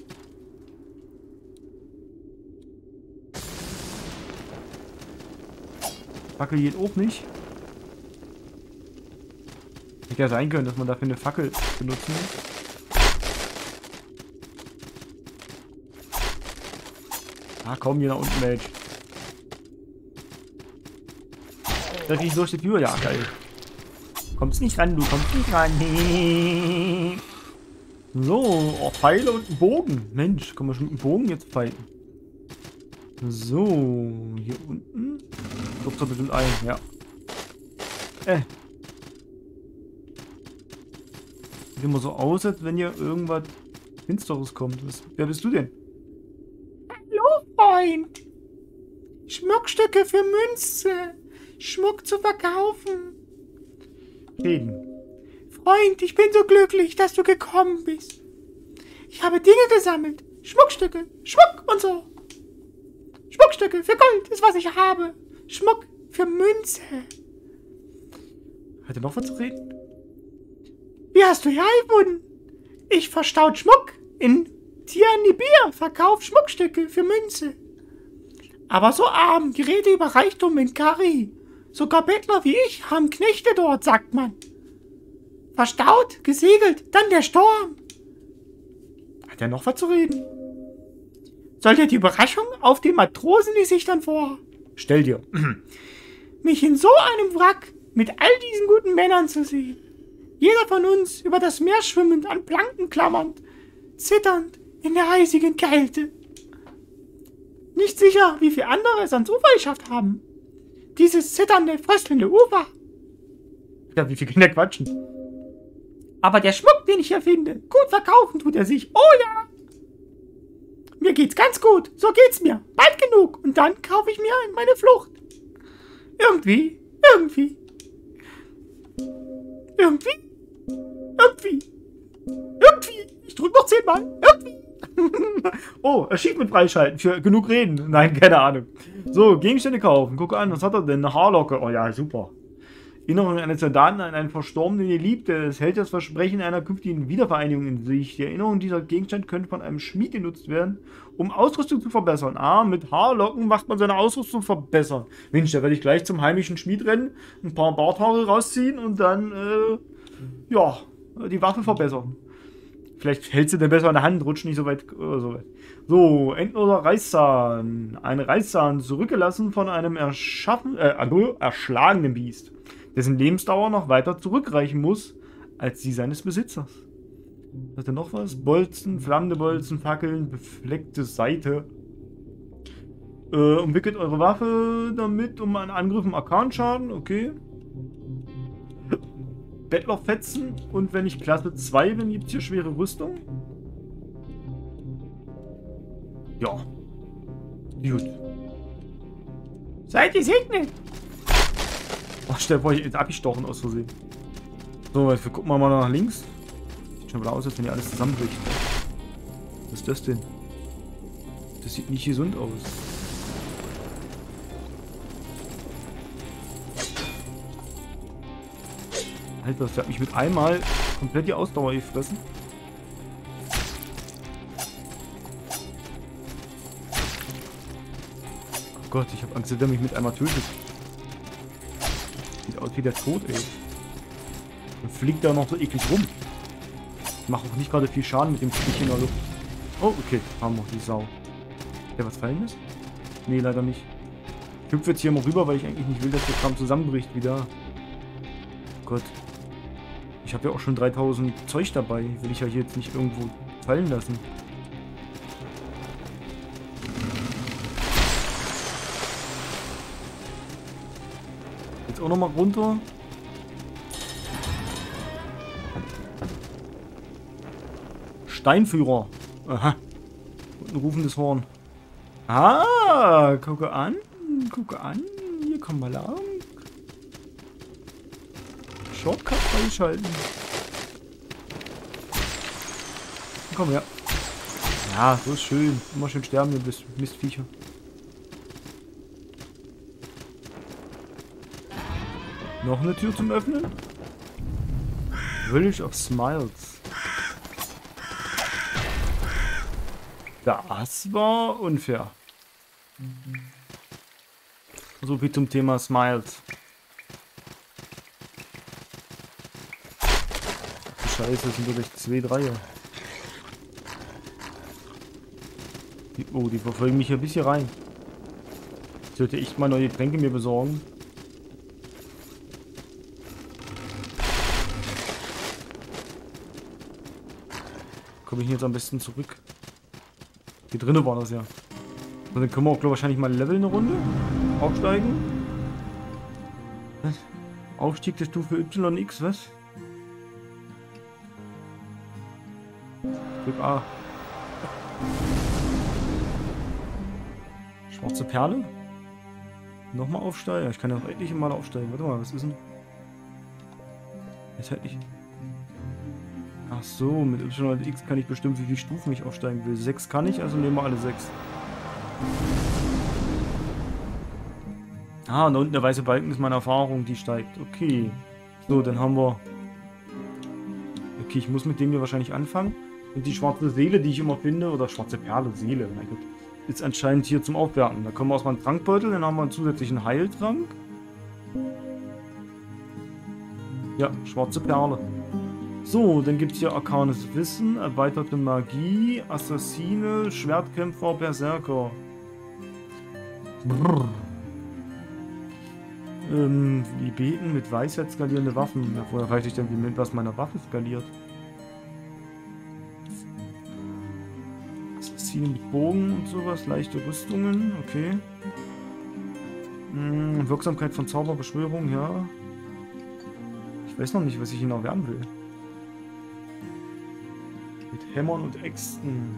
[SPEAKER 1] Fackel geht auch nicht. Hätte ja sein können, dass man dafür eine Fackel benutzen muss. Ah, komm, hier nach unten, Mensch. Da krieg ich durch die Tür, ja, geil. Kommst nicht ran, du kommst nicht ran. so, oh, Pfeile und ein Bogen. Mensch, kann man schon mit dem Bogen jetzt fighten. So, hier unten. Guckt doch bestimmt ein, ja. Äh. Sieht immer so aus, als wenn hier irgendwas Finsteres kommt. Was, wer bist du denn?
[SPEAKER 3] Hallo, Freund. Schmuckstücke für Münze. Schmuck zu verkaufen.
[SPEAKER 1] Reden.
[SPEAKER 3] Freund, ich bin so glücklich, dass du gekommen bist. Ich habe Dinge gesammelt. Schmuckstücke, Schmuck und so. Schmuckstücke für Gold ist, was ich habe. Schmuck für Münze.
[SPEAKER 1] Hat er noch was zu reden?
[SPEAKER 3] Wie hast du hergefunden? Ich verstaut Schmuck in Tianibir, verkauf Schmuckstücke für Münze. Aber so arm, die Rede über Reichtum in Kari. Sogar Bettler wie ich haben Knechte dort, sagt man. Verstaut, gesegelt, dann der Sturm.
[SPEAKER 1] Hat er noch was zu reden?
[SPEAKER 3] Soll dir die Überraschung auf den Matrosengesichtern vor?
[SPEAKER 1] Stell dir.
[SPEAKER 3] Mich in so einem Wrack mit all diesen guten Männern zu sehen. Jeder von uns über das Meer schwimmend, an Planken klammernd, zitternd in der eisigen Kälte. Nicht sicher, wie viele andere es ans Ufer geschafft haben. Dieses zitternde, fröstelnde Ufer.
[SPEAKER 1] Ja, wie viel Kinder quatschen.
[SPEAKER 3] Aber der Schmuck, den ich hier finde, gut verkaufen tut er sich. Oh ja! Mir geht's ganz gut. So geht's mir. Bald genug. Und dann kaufe ich mir meine Flucht. Irgendwie. Irgendwie. Irgendwie. Irgendwie. Irgendwie. Ich drück noch zehnmal. Irgendwie.
[SPEAKER 1] oh, Achievement freischalten für genug reden. Nein, keine Ahnung. So, Gegenstände kaufen. Guck an, was hat er denn? Eine Haarlocke. Oh ja, super. Erinnerung eines Soldaten an einen Verstorbenen Geliebte. Es hält das Versprechen einer künftigen Wiedervereinigung in sich. Die Erinnerung dieser Gegenstand könnte von einem Schmied genutzt werden, um Ausrüstung zu verbessern. Ah, mit Haarlocken macht man seine Ausrüstung verbessern. Mensch, da werde ich gleich zum heimischen Schmied rennen, ein paar Barthaare rausziehen und dann, äh, ja, die Waffe verbessern. Vielleicht hält sie denn besser in der Hand, rutscht nicht so weit oder so weit. So, endloser Reißzahn. Ein Reißzahn zurückgelassen von einem erschaffen, äh, erschlagenen Biest dessen Lebensdauer noch weiter zurückreichen muss als die seines Besitzers. Hat er noch was? Bolzen, flammende Bolzen, Fackeln, befleckte Seite. Äh, umwickelt eure Waffe damit, um einen Angriff im Arkanschaden. Okay. Bettlerfetzen. Und wenn ich Klasse 2 bin, gibt es hier schwere Rüstung. Ja. Gut.
[SPEAKER 3] Seid gesegnet.
[SPEAKER 1] Ach, dir vor, ich abgestochen aus Versehen. So, wir gucken mal nach links. Sieht schon wieder aus, als wenn hier alles zusammenbricht. Was ist das denn? Das sieht nicht gesund aus. Alter, das hat mich mit einmal komplett die Ausdauer gefressen. Oh Gott, ich habe Angst, dass er mich mit einmal tötet. Sieht aus wie der Tod, ey. Und fliegt da noch so eklig rum. Ich mache auch nicht gerade viel Schaden mit dem Viech in der Luft. Oh, okay. Haben wir die Sau. Ja, was fallen ist? Nee, leider nicht. Ich hüpfe jetzt hier mal rüber, weil ich eigentlich nicht will, dass der Kram zusammenbricht wieder. Gott. Ich habe ja auch schon 3000 Zeug dabei. Will ich ja hier jetzt nicht irgendwo fallen lassen. Jetzt auch nochmal runter. Steinführer. Aha. Und ein rufendes Horn. Ah, gucke an. Gucke an. Hier kommen wir lang. Shortcut freischalten. Komm her. Ja, so ist schön. Immer schön sterben, ihr Mist- Mistviecher. Noch eine Tür zum Öffnen? Village of Smiles. Das war unfair. So viel zum Thema Smiles. Scheiße, sind doch echt zwei Dreier. Die, oh, die verfolgen mich ja bis hier rein. Ich sollte echt mal neue Tränke mir besorgen. Komme ich jetzt am besten zurück? Hier drinnen war das ja. So, dann können wir auch glaub, wahrscheinlich mal leveln eine Runde. Aufsteigen. Was? Aufstieg der Stufe YX, was? Drück A. Schwarze Perle. Nochmal aufsteigen. Ich kann ja auch etliche Mal aufsteigen. Warte mal, was ist denn? Jetzt halt nicht. Ach so, mit Y und X kann ich bestimmen, wie viele Stufen ich aufsteigen will. Sechs kann ich, also nehmen wir alle sechs. Ah, und unten der weiße Balken ist meine Erfahrung, die steigt. Okay. So, dann haben wir... Okay, ich muss mit dem hier wahrscheinlich anfangen. Und die schwarze Seele, die ich immer finde, oder schwarze Perle, Seele, mein Gott, ist anscheinend hier zum Aufwerten. Da kommen wir aus meinem Trankbeutel, dann haben wir einen zusätzlichen Heiltrank. Ja, schwarze Perle. So, dann gibt es hier arkanes Wissen, erweiterte Magie, Assassine, Schwertkämpfer, Berserker. Brrr. Ähm, wie beten mit Weisheit skalierende Waffen. Ja, vorher weiß ich dann, wie mit was meiner Waffe skaliert. Assassine mit Bogen und sowas, leichte Rüstungen, okay. Hm, Wirksamkeit von Zauberbeschwörung, ja. Ich weiß noch nicht, was ich ihn erwerben will. Mit Hämmern und Äxten.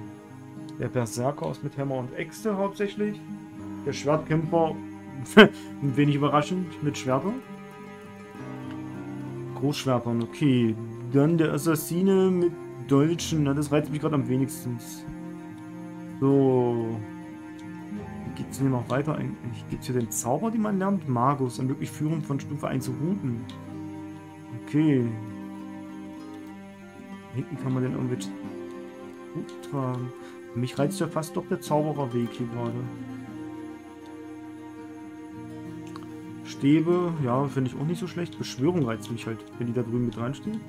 [SPEAKER 1] Der Berserker ist mit Hämmer und Äxte hauptsächlich. Der Schwertkämpfer, ein wenig überraschend, mit Schwertern. Großschwertern, okay. Dann der Assassine mit. Na, das reizt mich gerade am wenigsten. So. Geht's denn hier noch weiter eigentlich? Gibt es hier den Zauber, den man lernt? Magus, ermöglicht Führung von Stufe 1 zu Routen. Okay. Hinten kann man denn irgendwelche Hut tragen. Mich reizt ja fast doch der Zaubererweg hier gerade. Stäbe, ja, finde ich auch nicht so schlecht. Beschwörung reizt mich halt, wenn die da drüben mit reinstehen.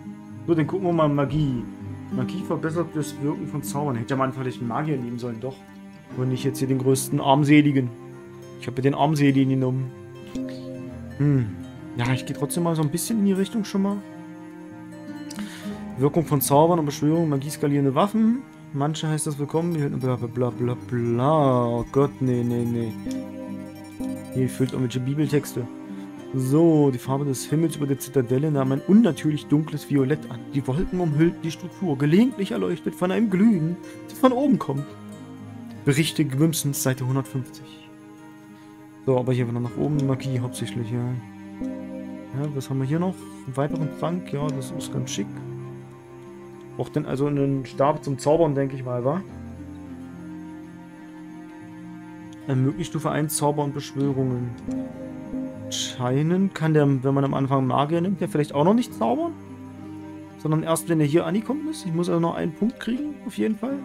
[SPEAKER 1] So, dann gucken wir mal Magie. Magie verbessert das Wirken von Zaubern. Hätte ja mal einen Magier nehmen sollen, doch. Und nicht jetzt hier den größten Armseligen. Ich habe den Armseligen genommen. Hm. Ja, ich gehe trotzdem mal so ein bisschen in die Richtung schon mal. Wirkung von Zaubern und Beschwörungen, Magie skalierende Waffen. Manche heißt das willkommen, die bla bla bla bla bla. Oh Gott, nee, nee, nee. Hier füllt irgendwelche Bibeltexte. So, die Farbe des Himmels über der Zitadelle nahm ein unnatürlich dunkles Violett an. Die Wolken umhüllten die Struktur, gelegentlich erleuchtet von einem Glühen, das von oben kommt. Berichte Gwimsons, Seite 150. So, aber hier wieder nach oben Magie hauptsächlich, ja. Ja, was haben wir hier noch? Einen weiteren Trank, ja, das ist ganz schick. Braucht denn also einen Stab zum Zaubern, denke ich mal, wa? Ermöglicht Stufe 1 Zauber und Beschwörungen. Scheinen kann der, wenn man am Anfang Magier nimmt, der vielleicht auch noch nicht zaubern. Sondern erst, wenn er hier angekommen ist. Ich muss also noch einen Punkt kriegen, auf jeden Fall.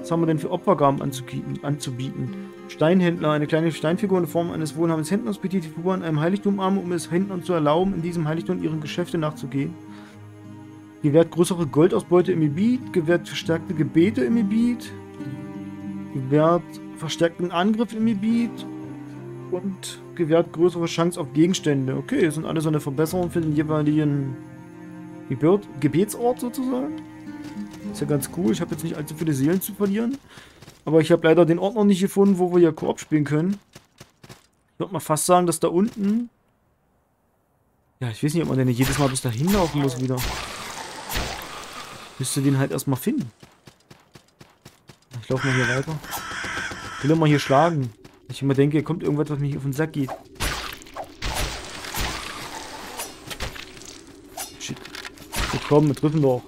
[SPEAKER 1] Was haben wir denn für Opfergaben anzubieten? Steinhändler, eine kleine Steinfigur in Form eines wohlhabenden Händlers bietet die Figur an einem Heiligtum an, um es Händlern zu erlauben, in diesem Heiligtum ihren Geschäfte nachzugehen. Gewährt größere Goldausbeute im Gebiet, gewährt verstärkte Gebete im Gebiet, gewährt verstärkten Angriff im Gebiet und gewährt größere Chance auf Gegenstände. Okay, das sind alles so eine Verbesserung für den jeweiligen Gebet Gebetsort sozusagen. Ist ja ganz cool. Ich habe jetzt nicht allzu viele Seelen zu verlieren. Aber ich habe leider den Ort noch nicht gefunden, wo wir hier Koop spielen können. Ich würde mal fast sagen, dass da unten... Ja, ich weiß nicht, ob man denn jedes Mal bis dahin laufen muss wieder. Müsste den halt erstmal finden. Ich laufe mal hier weiter. Ich will immer hier schlagen. Ich immer denke, kommt irgendwas, was mich auf den Sack geht. Shit. So, komm, wir treffen doch.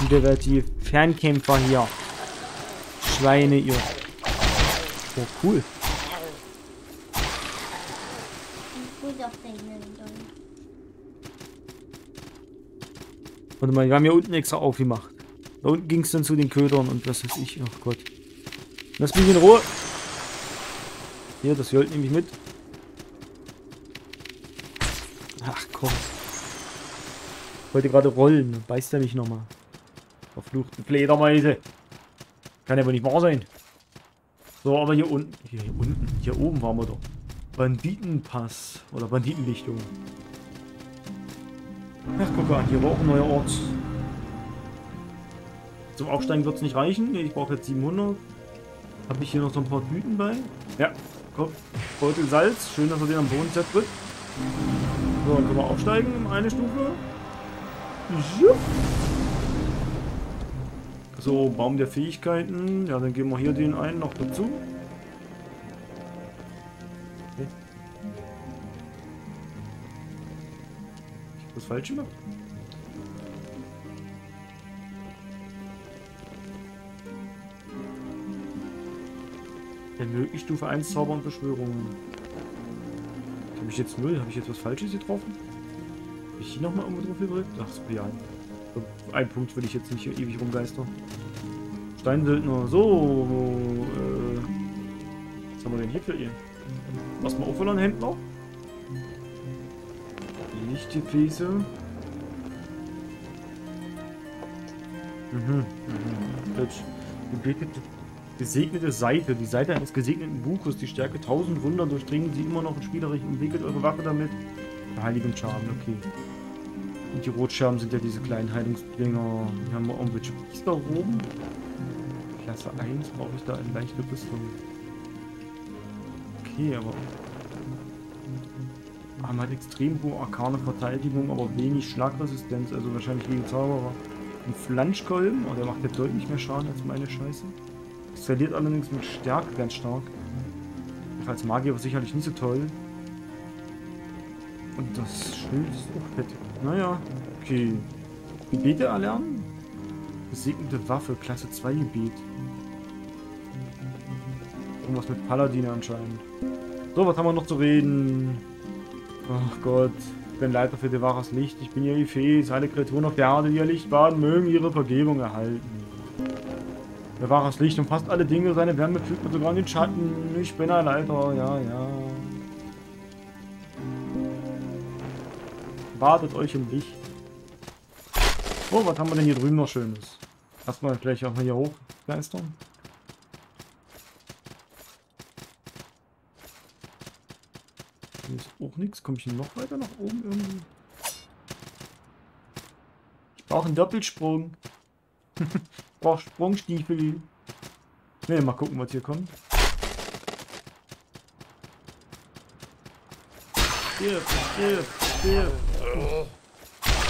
[SPEAKER 1] Wieder die Fernkämpfer hier. Schweine, ihr. Oh, cool. Warte mal, wir haben hier unten extra aufgemacht. Da unten ging es dann zu den Ködern und was weiß ich. Ach Gott. Lass mich in Ruhe. Hier, das Jolt nehme ich mit. Ach komm. Ich wollte gerade rollen. Beißt er mich nochmal. Verfluchte Fledermeise. Kann ja wohl nicht wahr sein. So, aber hier unten. Hier, hier unten. Hier oben waren wir doch. Banditenpass. Oder Banditenlichtung. Ach, guck mal, hier war auch ein neuer Ort. Zum Aufsteigen wird es nicht reichen. Ich brauche jetzt 700. Habe ich hier noch so ein paar Tüten bei? Ja, komm. Beutel Salz. Schön, dass er den am Boden zertritt. So, dann können wir aufsteigen um eine Stufe. So, Baum der Fähigkeiten. Ja, dann geben wir hier den einen noch dazu. Was falsch gemacht? Ermöglicht Stufe 1 Zauber und Beschwörungen. Habe ich jetzt null? Habe ich jetzt was Falsches getroffen? Habe ich hier nochmal irgendwo drauf gedrückt? Ach so, ja. Ein Punkt will ich jetzt nicht ewig rumgeistern. Steinsöldner. So. Äh, was haben wir denn hier für ihr? Was mal auf einen Händler? Nicht die Fliese. Mhm, mhm. Gesegnete, gesegnete Seite. Die Seite eines gesegneten Buches. Die Stärke 1000 Wunder durchdringen sie immer noch in spielerisch. Entwickelt eure Waffe damit. Heiligen Schaden, okay. Und die Rotscherben sind ja diese kleinen Heilungsdinger. Hier haben wir irgendwelche Priester oben. Klasse 1 brauche ich da eine leichte Rüstung. Okay, aber haben halt extrem hohe arkane Verteidigung, aber wenig Schlagresistenz, also wahrscheinlich gegen Zauberer. Ein Flanschkolben, oh, der macht ja deutlich mehr Schaden als meine Scheiße. Das verliert allerdings mit Stärke ganz stark. Als Magier war sicherlich nicht so toll. Und das Schild ist auch fett. Naja, okay. Gebete erlernen? Gesegnete Waffe, Klasse 2 Gebet. Irgendwas mit Paladine anscheinend. So, was haben wir noch zu reden? Ach Gott, bin Leiter für die Waches Licht. Ich bin ihr Fee. Alle Kreaturen auf der Erde, die ihr Licht baden, mögen ihre Vergebung erhalten. Der Waches Licht umfasst alle Dinge, seine Wärme fügt mir sogar in den Schatten. Ich bin ein Leiter, ja, ja. Wartet euch im Licht. Oh, was haben wir denn hier drüben noch Schönes? Erstmal vielleicht auch mal hier hochgeistern. Ist auch nichts. Komme ich noch weiter nach oben irgendwie? Ich brauche einen Doppelsprung. ich brauche Sprungstiefel. Ne, mal gucken, was hier kommt. Stirb, stirb, stirb.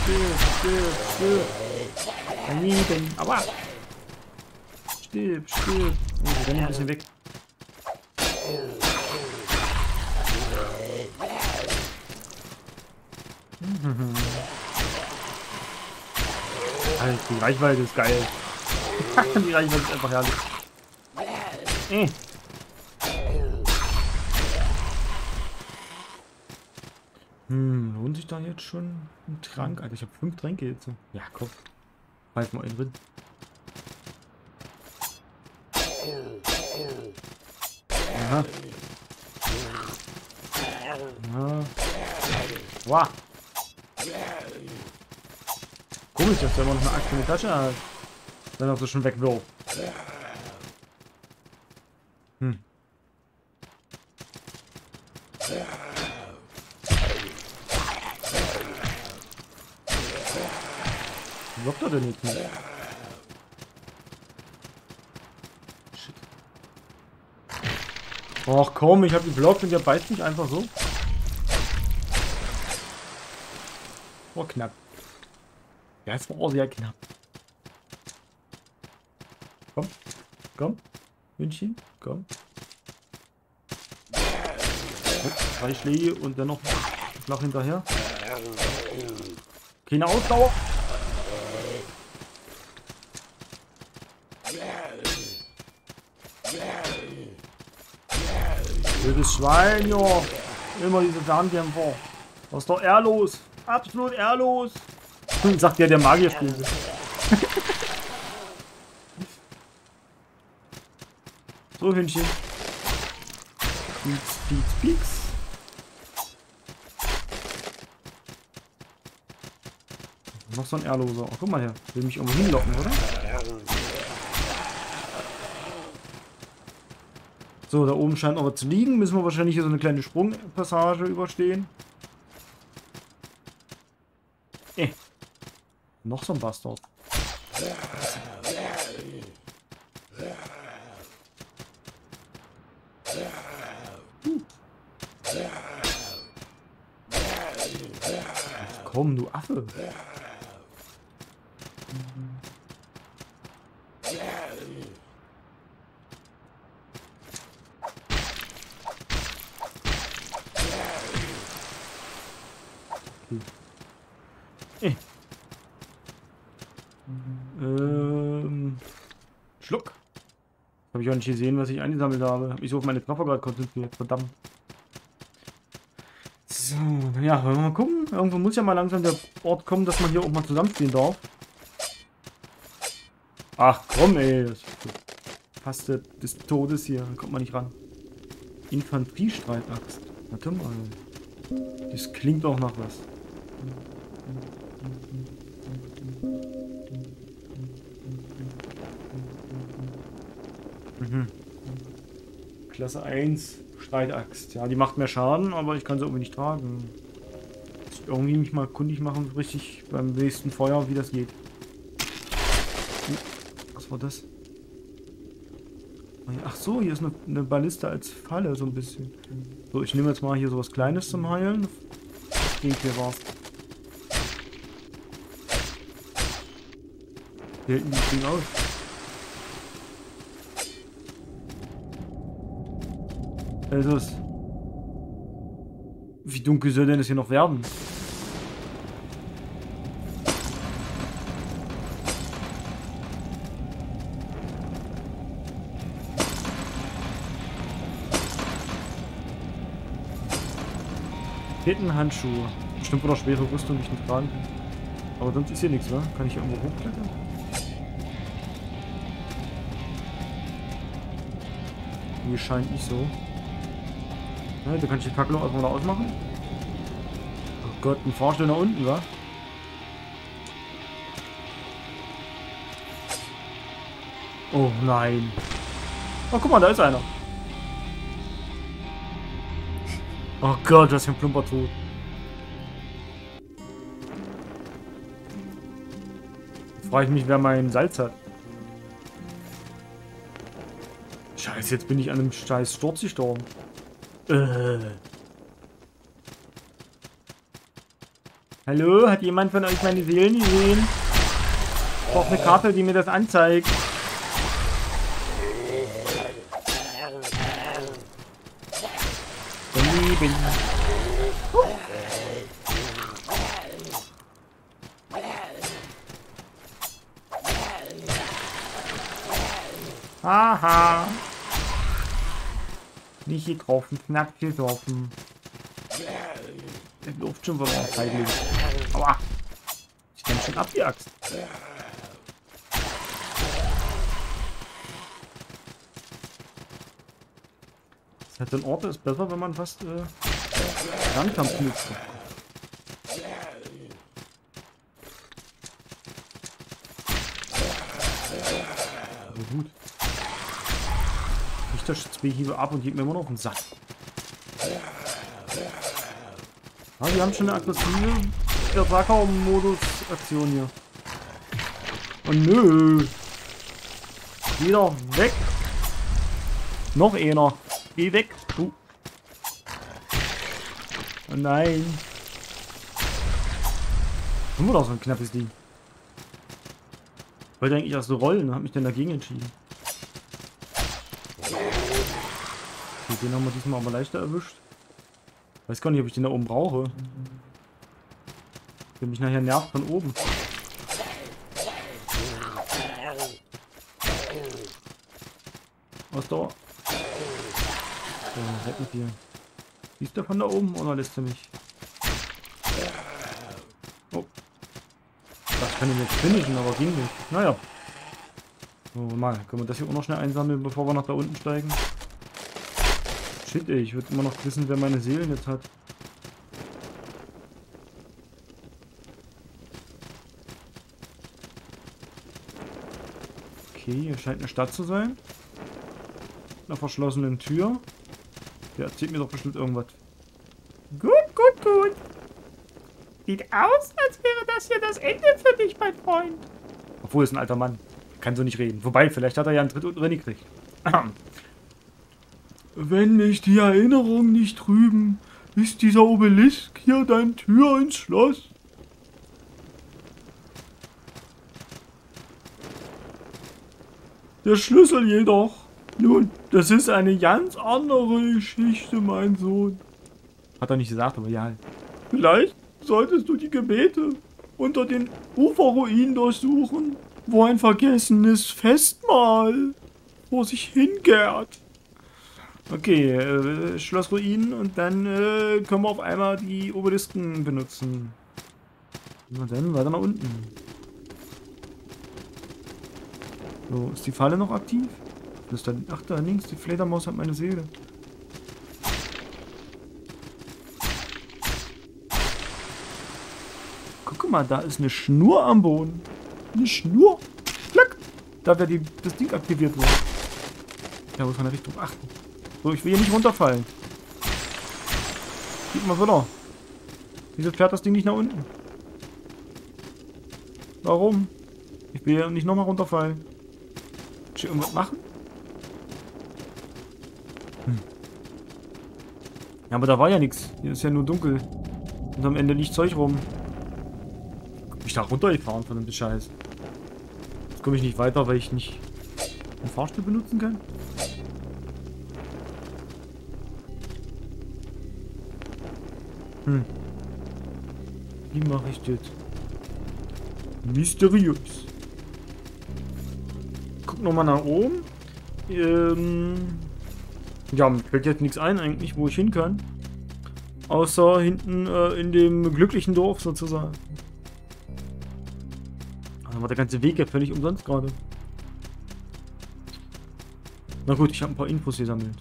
[SPEAKER 1] Stirb, stirb, stirb. Daneben. Aua. Stirb, stirb. Oh, wir rennen ein bisschen weg. Alter, die Reichweite ist geil. die Reichweite ist einfach herrlich. Äh. Hm, lohnt sich da jetzt schon ein Trank? Alter, ich habe fünf Tränke jetzt. Ja, komm. Halt mal einen drin. Aha. Ja. Wow. Komisch, dass der immer noch eine Axt in der Tasche hat. Wenn er so schon weg will. Hm. Wirkt er denn jetzt nicht? Shit. Och komm, ich hab ihn blockt und der beißt mich einfach so. Oh, knapp. Ja, es war sehr knapp. Komm, komm, Hündchen, komm. Drei Schläge und dann noch flach hinterher. Keine Ausdauer. Blödes Schwein, ja. Immer diese Fernkämpfer. Was ist doch ehrlos? Absolut ehrlos. Sagt ja der Magierstuhl. so, Hündchen. Pieks, pieks, pieks. Noch so ein Ehrloser. Oh, guck mal her. Will mich irgendwo hinlocken, oder? So, da oben scheint noch was zu liegen. Müssen wir wahrscheinlich hier so eine kleine Sprungpassage überstehen. Noch so ein Bastard. Komm, du Affe. Eh. Ähm, Schluck. Habe ich auch nicht gesehen, was ich eingesammelt habe. Hab mich so auf meine Treffer gerade konzentriert. Verdammt. So, ja, wollen wir mal gucken. Irgendwo muss ja mal langsam der Ort kommen, dass man hier auch mal zusammenspielen darf. Ach komm, ey. Das der, des Todes hier. Da kommt man nicht ran. Infanteriestreitaxt. Warte mal. Das klingt auch nach was. Mhm. Klasse 1 Streitaxt. Ja, die macht mehr Schaden, aber ich kann sie irgendwie nicht tragen. Muss irgendwie mich mal kundig machen, richtig beim nächsten Feuer, wie das geht. Oh, was war das? Ach so, hier ist eine, eine Balliste als Falle, so ein bisschen. So, ich nehme jetzt mal hier so was Kleines zum Heilen. Das hier war's. Denn das Ding aus? Es. Wie dunkel soll denn das hier noch werden? Kettenhandschuhe. Bestimmt oder schwere Rüstung, die ich nicht tragen kann. Aber sonst ist hier nichts, wa? Kann ich hier irgendwo hochklettern? Mir scheint nicht so. Ne, da kann ich die Fackel auch mal ausmachen. Oh Gott, ein Fahrstuhl nach unten, wa? Oh nein. Oh, guck mal, da ist einer. Oh Gott, was für ein plumper Tod. Frage ich mich, wer mein Salz hat. Scheiße, jetzt bin ich an einem scheiß Sturz gestorben. Äh. Hallo, hat jemand von euch meine Seelen gesehen? Ich brauche eine Karte, die mir das anzeigt. Daneben. Haha. Nicht getroffen, knapp getroffen. Der läuft schon wieder feindlich. Aua. Ich kann schon ab die Axt. Das hat den Ort ist besser, wenn man fast äh, Fernkampf nutzt. Richter schützt Behiebe ab und gibt mir immer noch einen Sack. Ah, wir haben schon eine aggressive Berserker-Modus-Aktion hier. Oh nö. Wieder weg. Noch einer. Geh weg. Du. Oh nein. Wir doch so ein knappes Ding. Wollte eigentlich erst so rollen, hab mich dann dagegen entschieden. Den haben wir diesmal aber leichter erwischt. Weiß gar nicht, ob ich den da oben brauche. Der mich nachher nervt von oben. Was da? So, mit dir. Siehst du von da oben oder lässt du mich? Oh. Das kann ich jetzt finishen, aber ging nicht. Naja. So, mal, können wir das hier auch noch schnell einsammeln, bevor wir nach da unten steigen? Shit, ey, ich würde immer noch wissen, wer meine Seelen jetzt hat. Okay, hier scheint eine Stadt zu sein. Mit einer verschlossenen Tür. Der erzählt mir doch bestimmt irgendwas.
[SPEAKER 3] Gut, gut, gut. Sieht aus, als wäre das hier das Ende für dich, mein Freund.
[SPEAKER 1] Obwohl, ist ein alter Mann. Kann so nicht reden. Wobei, vielleicht hat er ja einen Tritt unten drin gekriegt. Wenn mich die Erinnerung nicht trüben, ist dieser Obelisk hier dein Tür ins Schloss. Der Schlüssel jedoch. Nun, das ist eine ganz andere Geschichte, mein Sohn. Hat er nicht gesagt, aber ja. Vielleicht solltest du die Gebete unter den Uferruinen durchsuchen, wo ein vergessenes Festmahl vor sich hingärt. Okay, äh, Schlossruinen und dann äh, können wir auf einmal die Obelisken benutzen. Und dann weiter nach unten. So, ist die Falle noch aktiv? Das ist da, ach, da links, die Fledermaus hat meine Seele. Guck mal, da ist eine Schnur am Boden. Eine Schnur. Klack. Da wäre das Ding aktiviert worden. Ja, muss in der Richtung achten. So, ich will hier nicht runterfallen. Gib mal wieder. Wieso fährt das Ding nicht nach unten? Warum? Ich will ja nicht nochmal runterfallen. Muss ich irgendwas machen? Hm. Ja, aber da war ja nichts. Hier ist ja nur dunkel. Und am Ende liegt Zeug rum. Bin ich da runtergefahren von dem Scheiß. Jetzt komme ich nicht weiter, weil ich nicht einen Fahrstuhl benutzen kann. Hm. Wie mache ich das? Mysteriös. Guck nochmal nach oben. Ähm ja, mir fällt jetzt nichts ein eigentlich, wo ich hin kann. Außer hinten äh, in dem glücklichen Dorf sozusagen. Aber war der ganze Weg ja völlig umsonst gerade. Na gut, ich habe ein paar Infos gesammelt.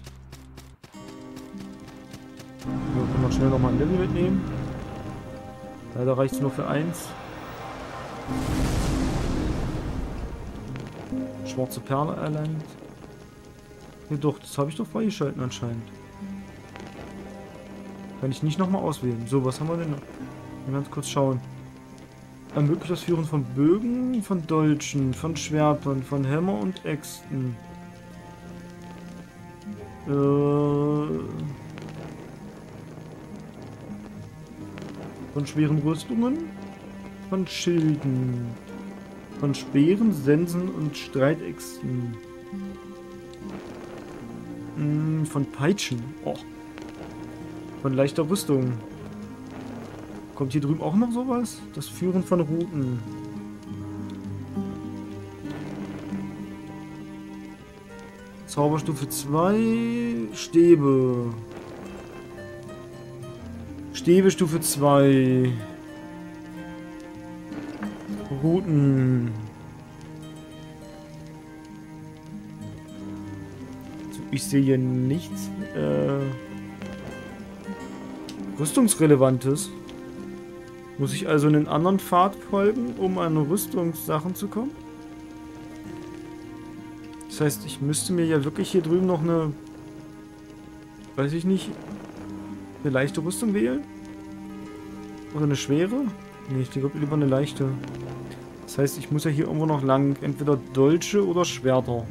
[SPEAKER 1] Schnell nochmal ein Level mitnehmen. Leider reicht es nur für eins. Schwarze Perle erlangt. Ja doch, das habe ich doch freigeschalten anscheinend. Kann ich nicht nochmal auswählen. So, was haben wir denn noch? Mal ganz kurz schauen. Ermöglicht das Führen von Bögen, von Dolchen, von Schwertern, von Hämmer und Äxten. Äh, von schweren Rüstungen, von Schilden, von Speeren, Sensen und Streitäxten. Hm, von Peitschen. Oh. Von leichter Rüstung. Kommt hier drüben auch noch sowas? Das Führen von Routen. Zauberstufe 2. Stäbe. Stäbe Stufe 2. Routen. Ich sehe hier nichts äh, Rüstungsrelevantes. Muss ich also einen anderen Pfad folgen, um an Rüstungssachen zu kommen? Das heißt, ich müsste mir ja wirklich hier drüben noch eine, weiß ich nicht, eine leichte Rüstung wählen? Oder eine schwere? Nee, ich glaube lieber eine leichte. Das heißt, ich muss ja hier irgendwo noch lang. Entweder Dolche oder Schwerter.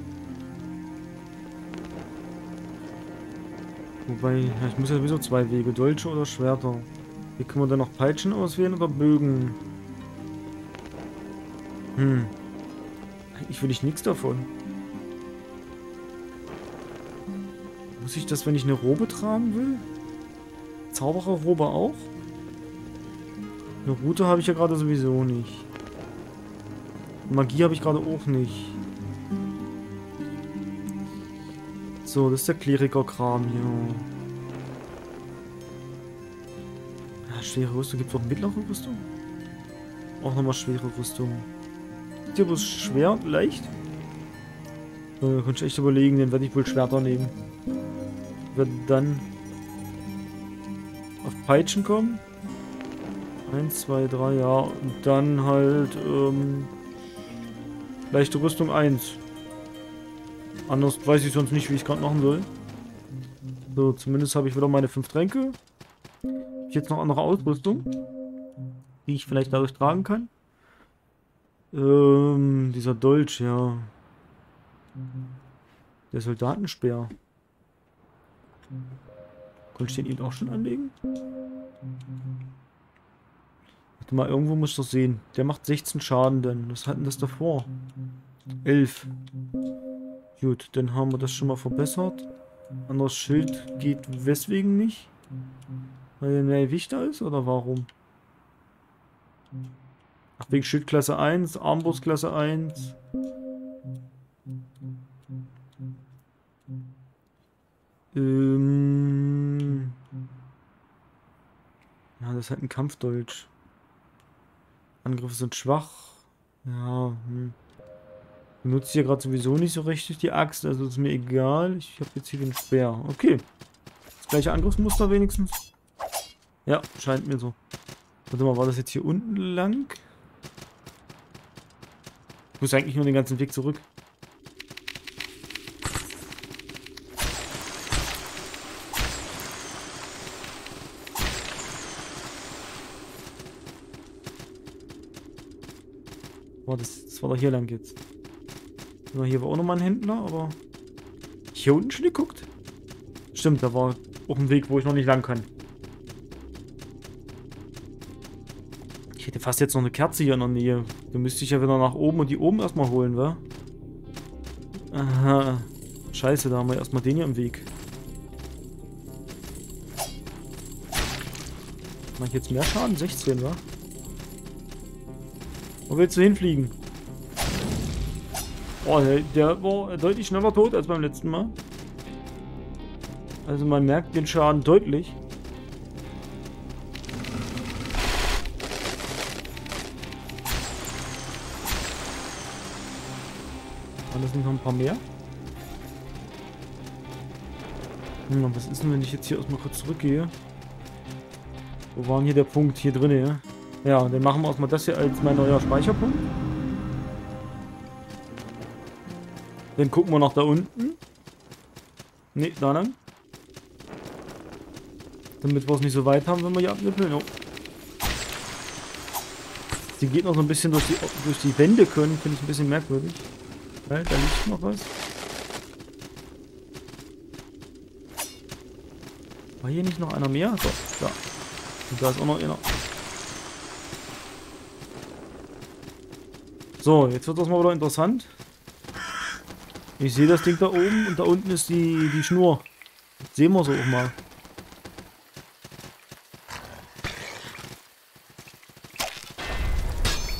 [SPEAKER 1] Wobei, ja, ich muss ja sowieso zwei Wege. Dolche oder Schwerter. Hier können wir dann noch Peitschen auswählen oder Bögen. Hm. Eigentlich will ich nichts davon. Muss ich das, wenn ich eine Robe tragen will? Zaubererrobe auch? Eine Route habe ich ja gerade sowieso nicht. Magie habe ich gerade auch nicht. So, das ist der Kleriker-Kram hier. Ja, schwere Rüstung. Gibt es auch mittlere Rüstung? Auch nochmal schwere Rüstung. Ist hier bloß schwer und leicht? Äh, könnte ich echt überlegen, den werde ich wohl Schwerter nehmen. Wird dann auf Peitschen kommen. Eins, zwei, drei, ja. Und dann halt, ähm, leichte Rüstung 1. Anders weiß ich sonst nicht, wie ich gerade machen soll. So, zumindest habe ich wieder meine fünf Tränke. Jetzt noch andere Ausrüstung, die ich vielleicht dadurch tragen kann. Ähm, dieser Dolch, ja. Der Soldatenspeer. Konnte ich den eben auch schon anlegen? Warte mal, irgendwo muss ich das sehen. Der macht 16 Schaden denn. Was hatten das davor? 11. Gut, dann haben wir das schon mal verbessert. Anderes Schild geht weswegen nicht? Weil er mehr Wichter ist oder warum? Ach, wegen Schildklasse 1, Armbrustklasse 1. Ähm ja, das ist halt ein Kampfdeutsch. Angriffe sind schwach. Ja, hm. Benutze hier gerade sowieso nicht so richtig die Axt, also ist mir egal. Ich habe jetzt hier den Speer. Okay. Das gleiche Angriffsmuster wenigstens. Ja, scheint mir so. Warte mal, war das jetzt hier unten lang? Ich muss eigentlich nur den ganzen Weg zurück. Boah, das, das war doch hier lang jetzt. Hier war auch nochmal ein Händler, aber... Hier unten schon geguckt? Stimmt, da war auch ein Weg, wo ich noch nicht lang kann. Ich hätte fast jetzt noch eine Kerze hier in der Nähe. Da müsste ich ja wieder nach oben und die oben erstmal holen, wa? Aha. Scheiße, da haben wir erstmal den hier im Weg. Mach ich jetzt mehr Schaden? 16, wa? Willst du hinfliegen? Oh, der, der war deutlich schneller tot als beim letzten Mal. Also man merkt den Schaden deutlich. Waren das nicht noch ein paar mehr? Hm, was ist denn, wenn ich jetzt hier erstmal kurz zurückgehe? Wo war denn hier der Punkt? Hier drin, ja? Ja, dann machen wir erstmal das hier als mein neuer Speicherpunkt. Dann gucken wir noch da unten. Ne, da lang. Damit wir es nicht so weit haben, wenn wir hier abnippeln. Oh. Die geht noch so ein bisschen durch die, durch die Wände können, finde ich ein bisschen merkwürdig. Ja, da liegt noch was. War hier nicht noch einer mehr? So, da. Und da ist auch noch einer. So, jetzt wird das mal wieder interessant. Ich sehe das Ding da oben und da unten ist die, die Schnur. Jetzt sehen wir so auch mal.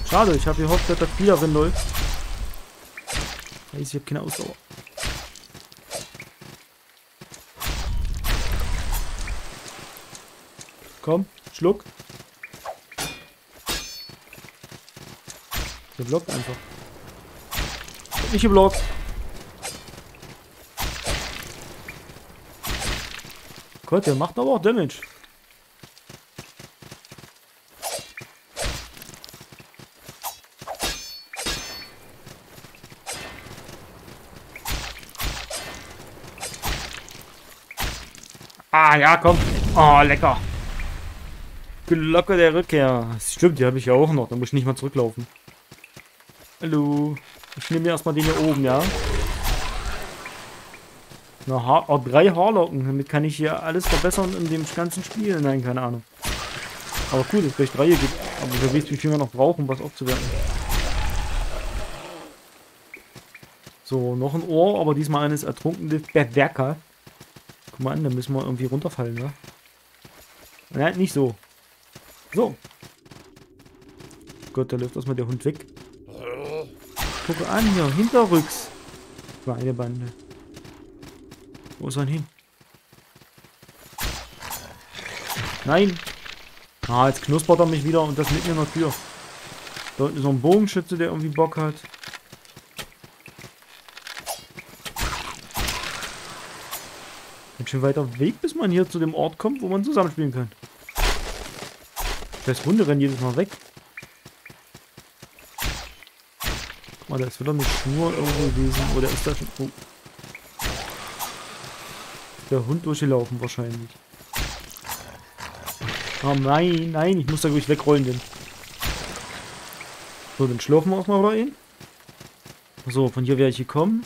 [SPEAKER 1] Schade, ich habe gehofft, dass das wieder drin läuft. Ich habe keine Ausdauer. Komm, schluck. Der blockt einfach. Nicht geblockt. Gott, der macht aber auch Damage. Ah, ja, komm. Oh, lecker. Glocke der Rückkehr. Stimmt, die habe ich ja auch noch. Da muss ich nicht mal zurücklaufen. Hallo. Ich nehme mir erstmal den hier oben, ja? Na, ha oh, drei Haarlocken. Damit kann ich hier alles verbessern in dem ganzen Spiel. Nein, keine Ahnung. Aber cool, dass es gleich drei hier gibt. Aber wer weiß, wie viel wir noch brauchen, um was aufzuwerten. So, noch ein Ohr, aber diesmal eines ertrunkenen Berserker. Guck mal an, da müssen wir irgendwie runterfallen, ne? Nein, nicht so. So. Gott, da läuft erstmal der Hund weg. Gucke an hier, hinterrücks. Meine Bande. Wo ist er hin? Nein. Ah, jetzt knuspert er mich wieder und das mitten in der Tür. Da unten ist so ein Bogenschütze, der irgendwie Bock hat. Ein schon weiter Weg, bis man hier zu dem Ort kommt, wo man zusammenspielen kann. Das Hunde rennen jedes Mal weg. Guck mal, da ist wieder eine Schnur irgendwo gewesen. Oder ist da schon... Oh. Der Hund durchgelaufen wahrscheinlich. Oh nein, nein, ich muss da wirklich wegrollen denn. So, dann schlafen wir auch mal wieder ein. So, von hier werde ich gekommen.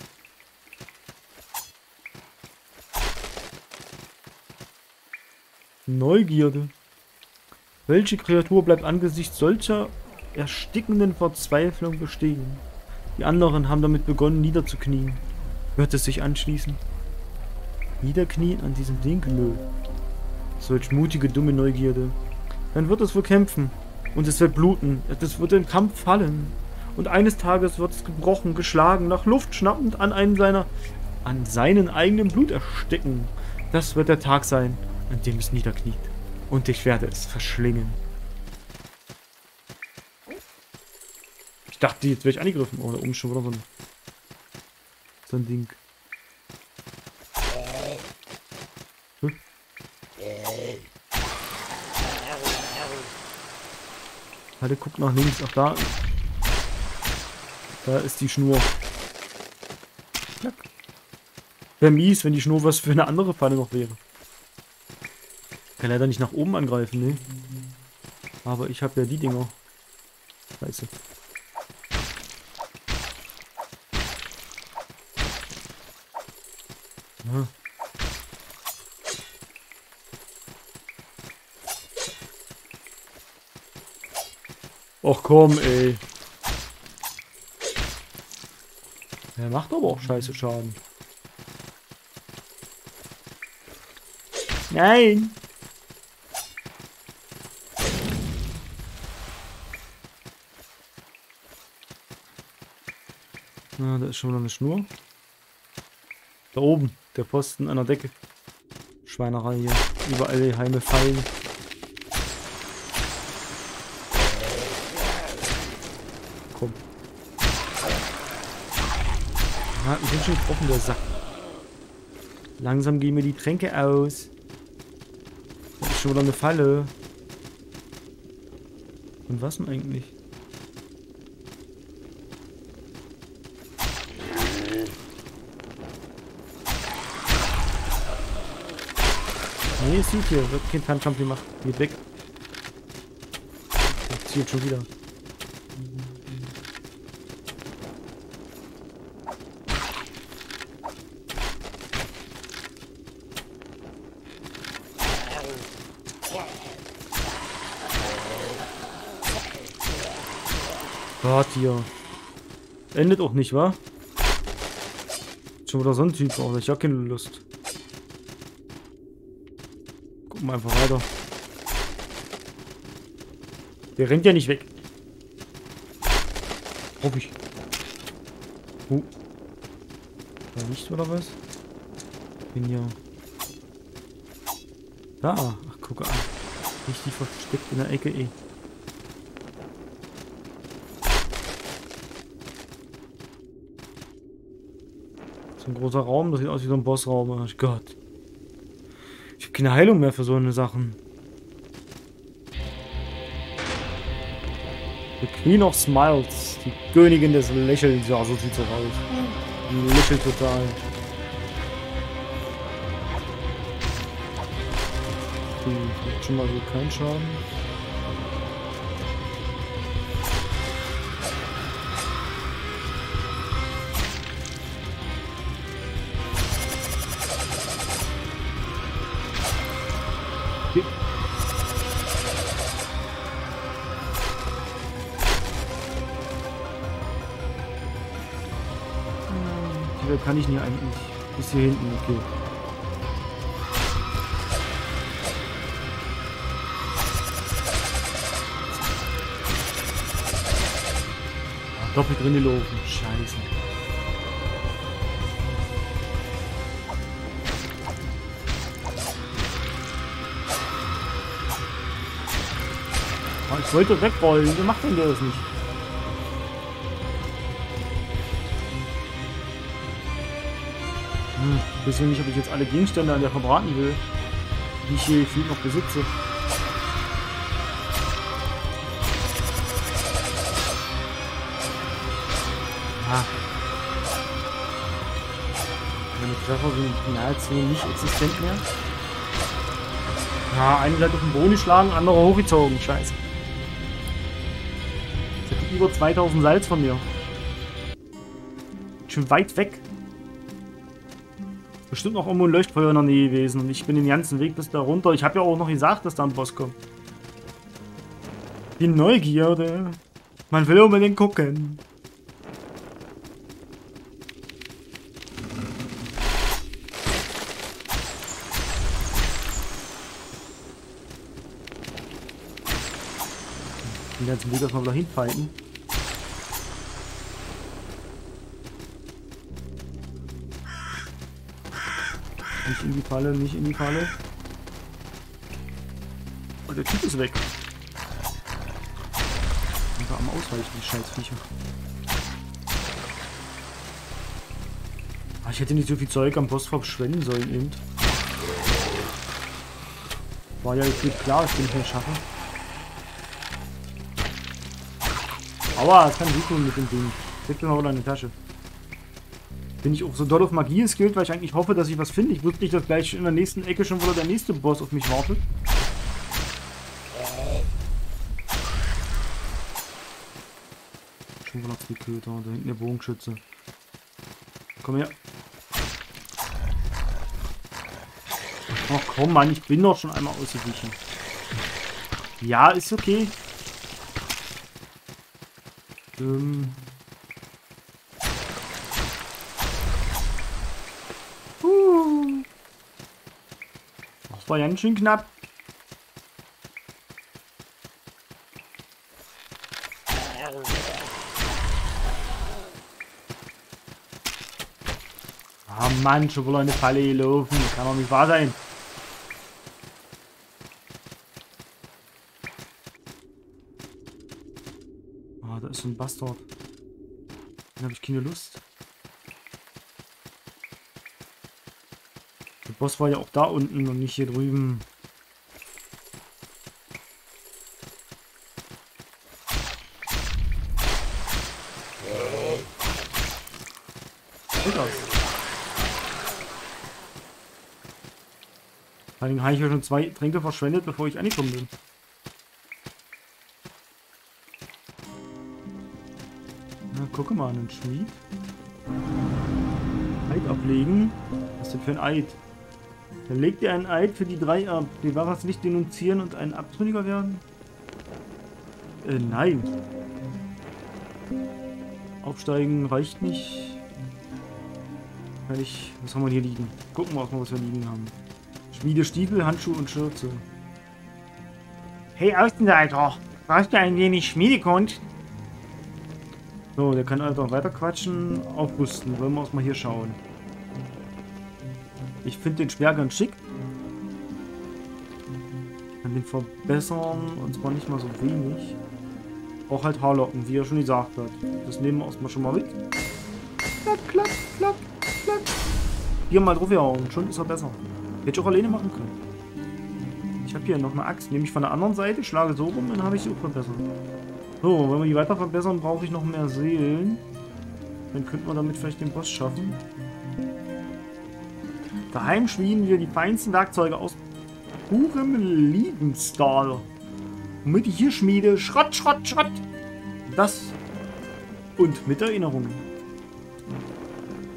[SPEAKER 1] Neugierde. Welche Kreatur bleibt angesichts solcher erstickenden Verzweiflung bestehen? Die anderen haben damit begonnen, niederzuknien. Wird es sich anschließen? Niederknien an diesem Ding? Nö. Solch mutige, dumme Neugierde. Dann wird es wohl kämpfen. Und es wird bluten. Es wird im Kampf fallen. Und eines Tages wird es gebrochen, geschlagen, nach Luft schnappend an einen seiner, an seinen eigenen Blut ersticken. Das wird der Tag sein, an dem es niederkniet. Und ich werde es verschlingen. Dachte, jetzt wäre ich angegriffen. Oh, da oben schon wieder so ein, so ein Ding. Warte, guck nach links. Ach, da. Da ist die Schnur. Wäre mies, wenn die Schnur was für eine andere Falle noch wäre. Kann leider nicht nach oben angreifen, ne? Aber ich habe ja die Dinger. Scheiße. Ja. Och komm, ey. Er macht aber auch scheiße Schaden. Nein! Na, da ist schon wieder eine Schnur. Da oben, der Posten an der Decke. Schweinerei hier. Überall die Heime fallen. Komm. Ja, ich bin schon getroffen, der Sack. Langsam gehen mir die Tränke aus. Da ist schon wieder eine Falle. Und was denn eigentlich? Nee, es sieht hier. Wird kein Fernkampf gemacht. Geht weg. Zielt schon wieder. Gott, hier. Endet auch nicht, wa? Schon wieder so ein Typ, aber ich hab keine Lust. Gucken einfach weiter. Der rennt ja nicht weg. Hoffe ich. Uh. Da nicht, oder was? Bin ja. Da. Ach, gucke an. Richtig versteckt in der Ecke, eh. So ein großer Raum, das sieht aus wie so ein Bossraum. Oh Gott. Keine Heilung mehr für so eine Sachen. The Queen of Smiles. Die Königin des Lächelns. Ja, so sieht sie aus. Die lächelt total. Die macht schon mal so keinen Schaden. Welt kann ich nie eigentlich. Bis hier hinten, okay. Ah, Doppelt drin gelaufen. Scheiße. Ah, Ich wollte wegrollen. Wieso macht denn der das nicht? Ja nicht, ob ich jetzt alle Gegenstände an der verbraten will, die ich hier gefühlt noch besitze. Ah. Meine Treffer sind nahezu nicht existent mehr. Ja, eine Seite auf den Boden geschlagen, andere hochgezogen. Scheiße. Jetzt hat über 2000 Salz von mir. Schon weit weg. Bestimmt noch irgendwo ein Leuchtfeuer in der Nähe gewesen. Und ich bin den ganzen Weg bis da runter. Ich habe ja auch noch gesagt, dass da ein Boss kommt. Die Neugierde. Man will unbedingt gucken. Den ganzen Weg erstmal wieder hinfighten. In die Falle, nicht in die Falle. Und der Typ ist weg. Einfach am Ausweichen, die Scheißviecher. Ah, Ich hätte nicht so viel Zeug am Boss verschwenden sollen eben. War ja jetzt klar, dass ich den nicht mehr schaffe. Aua, das kann gut tun mit dem Ding. Leg mir mal in die Tasche. Bin ich auch so doll auf Magie skillt, weil ich eigentlich hoffe, dass ich was finde. Ich wusste nicht, dass gleich in der nächsten Ecke schon wieder der nächste Boss auf mich wartet. Schon wieder zwei Köter. Da hinten der Bogenschütze. Komm her. Ach komm, Mann, ich bin doch schon einmal ausgewichen. Ja, ist okay. Ähm. War ganz schön knapp. Ah Mann, schon wieder eine Falle gelaufen. Kann doch nicht wahr sein. Ah, da ist so ein Bastard. Den habe ich keine Lust. Boss war ja auch da unten und nicht hier drüben. Sieht aus. Vor allem habe ich ja schon zwei Tränke verschwendet, bevor ich angekommen bin. Na, gucke mal, einen Schmied. Eid ablegen. Was ist denn für ein Eid? Dann legt ihr einen Eid für die drei ab. Die Wahrheit nicht denunzieren und ein Abtrünniger werden? Äh, nein. Aufsteigen reicht nicht. Kann ich. Was haben wir hier liegen? Gucken wir mal, was wir liegen haben. Schmiede Stiefel, Handschuhe und Schürze.
[SPEAKER 3] Hey Außenseiter, brauchst du ein wenig Schmiedekunst?
[SPEAKER 1] So, der kann einfach weiter quatschen. Aufrüsten. Wollen wir uns mal hier schauen. Ich finde den Speer ganz schick. Kann den verbessern. Und zwar nicht mal so wenig. Auch halt Haarlocken, wie er schon gesagt hat. Das nehmen wir erstmal schon mal mit. Klack, klack, klack, klack. Hier mal drauf gehauen. Schon ist er besser. Hätte ich auch alleine machen können. Ich habe hier noch eine Axt. Nehme ich von der anderen Seite, schlage so rum, dann habe ich sie auch verbessert. So, wenn wir die weiter verbessern, brauche ich noch mehr Seelen. Dann könnten wir damit vielleicht den Boss schaffen. Daheim schmieden wir die feinsten Werkzeuge aus purem Liebenstahl. Womit ich hier schmiede, Schrott, Schrott, Schrott. Das und mit Erinnerungen.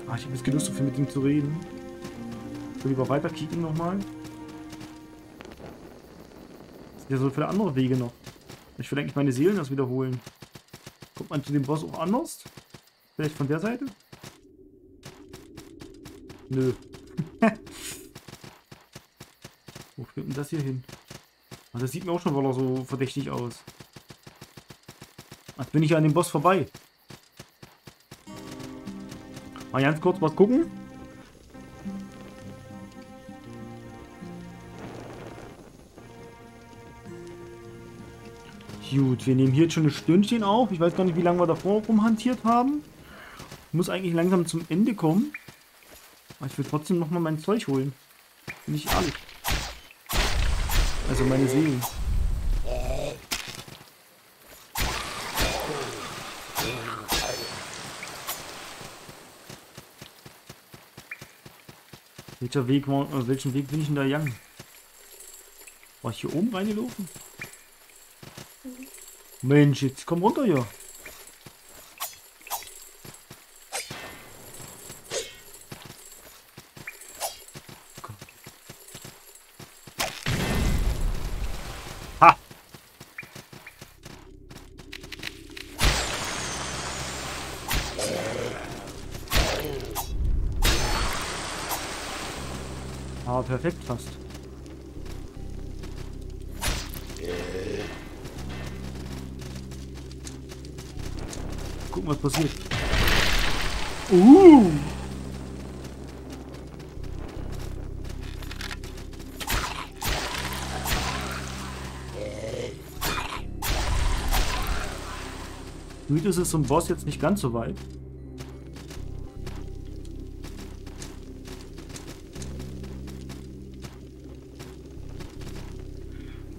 [SPEAKER 1] Ah, ich habe jetzt Gelust, so viel mit ihm zu reden. Ich will lieber weiter kicken nochmal. Es sind ja so viele andere Wege noch. Ich will eigentlich meine Seelen das wiederholen. Kommt man zu dem Boss auch anders? Vielleicht von der Seite? Nö. Wo führt denn das hier hin? Ah, das sieht mir auch schon wieder so verdächtig aus. Jetzt bin ich ja an dem Boss vorbei. Mal ganz kurz was gucken. Gut, wir nehmen hier jetzt schon ein Stündchen auf. Ich weiß gar nicht, wie lange wir davor rumhantiert haben. Muss eigentlich langsam zum Ende kommen. Aber ich will trotzdem nochmal mein Zeug holen. Nicht alles. Also meine Seelen. Welcher Weg äh, welchen Weg bin ich denn da gegangen? War ich hier oben reingelaufen? Mensch, jetzt komm runter hier. Perfekt fast. Gucken, was passiert. Uh! Gut ist es zum Boss jetzt nicht ganz so weit.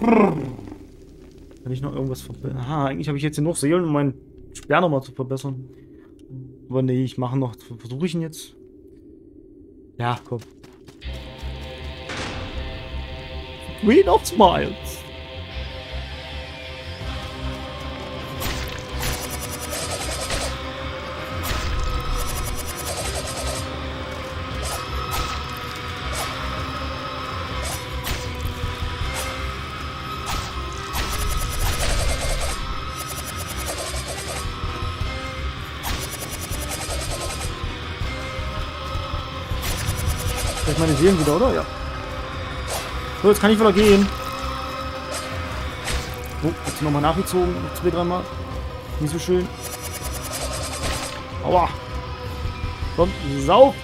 [SPEAKER 1] Kann ich noch irgendwas verbessern? Aha, eigentlich habe ich jetzt noch Seelen, um meinen Speer nochmal zu verbessern. Aber nee, ich mache noch. Versuche ich ihn jetzt? Ja, komm. Queen of Smiles. Seelen wieder, oder? Ja. So, jetzt kann ich wieder gehen. Oh, jetzt nochmal nachgezogen. Noch zwei, dreimal. Nicht so schön. Aua. Komm, sauf.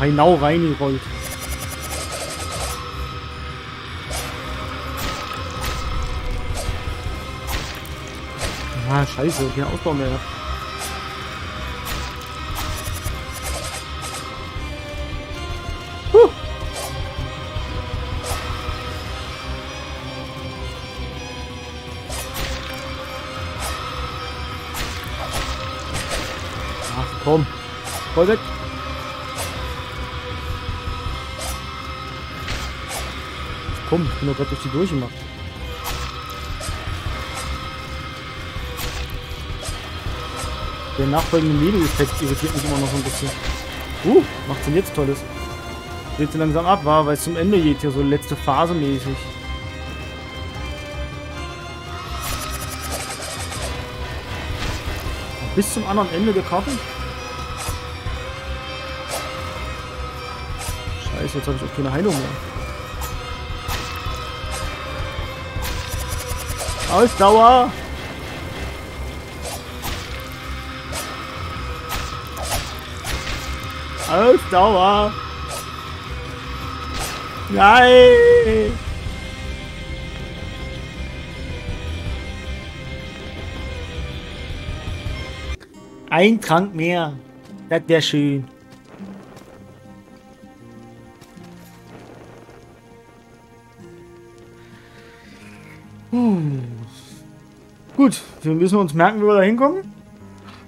[SPEAKER 1] Heinau reingerollt. Ah, scheiße, kein Ausbau mehr. Huh. Ach komm, voll weg. Komm, ich bin doch gerade durch die durchgemacht. Der nachfolgende Nebeleffekt irritiert mich immer noch so ein bisschen. Uh, macht's denn jetzt Tolles? Geht so langsam ab, war, weil es zum Ende geht hier, so letzte Phase mäßig. Bis zum anderen Ende der Karte. Scheiße, jetzt habe ich auch keine Heilung mehr. Ausdauer! Ausdauer! Nein! Ein Trank mehr. Das wäre schön. Wir müssen uns merken, wie wir da hinkommen.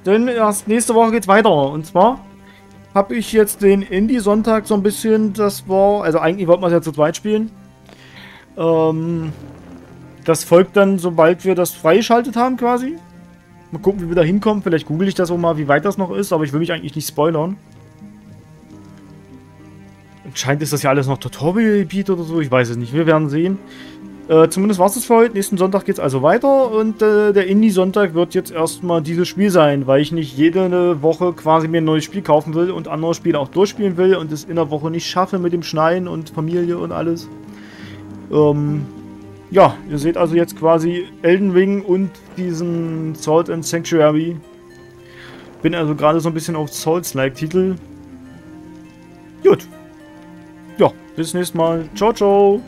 [SPEAKER 1] Denn erst nächste Woche geht's weiter. Und zwar habe ich jetzt den Indie-Sonntag so ein bisschen, das war, also eigentlich wollten wir es ja zu zweit spielen. Ähm, das folgt dann, sobald wir das freigeschaltet haben quasi. Mal gucken, wie wir da hinkommen. Vielleicht google ich das auch mal, wie weit das noch ist, aber ich will mich eigentlich nicht spoilern. Anscheinend ist das ja alles noch Tutorial-Gebiet oder so, ich weiß es nicht. Wir werden sehen. Äh, zumindest war es das für heute. Nächsten Sonntag geht es also weiter und äh, der Indie-Sonntag wird jetzt erstmal dieses Spiel sein, weil ich nicht jede Woche quasi mir ein neues Spiel kaufen will und andere Spiele auch durchspielen will und es in der Woche nicht schaffe mit dem Schneiden und Familie und alles. Ähm, ja, ihr seht also jetzt quasi Elden Ring und diesen Salt and Sanctuary. Bin also gerade so ein bisschen auf Souls-like-Titel. Gut. Ja, bis nächstes Mal. Ciao, ciao.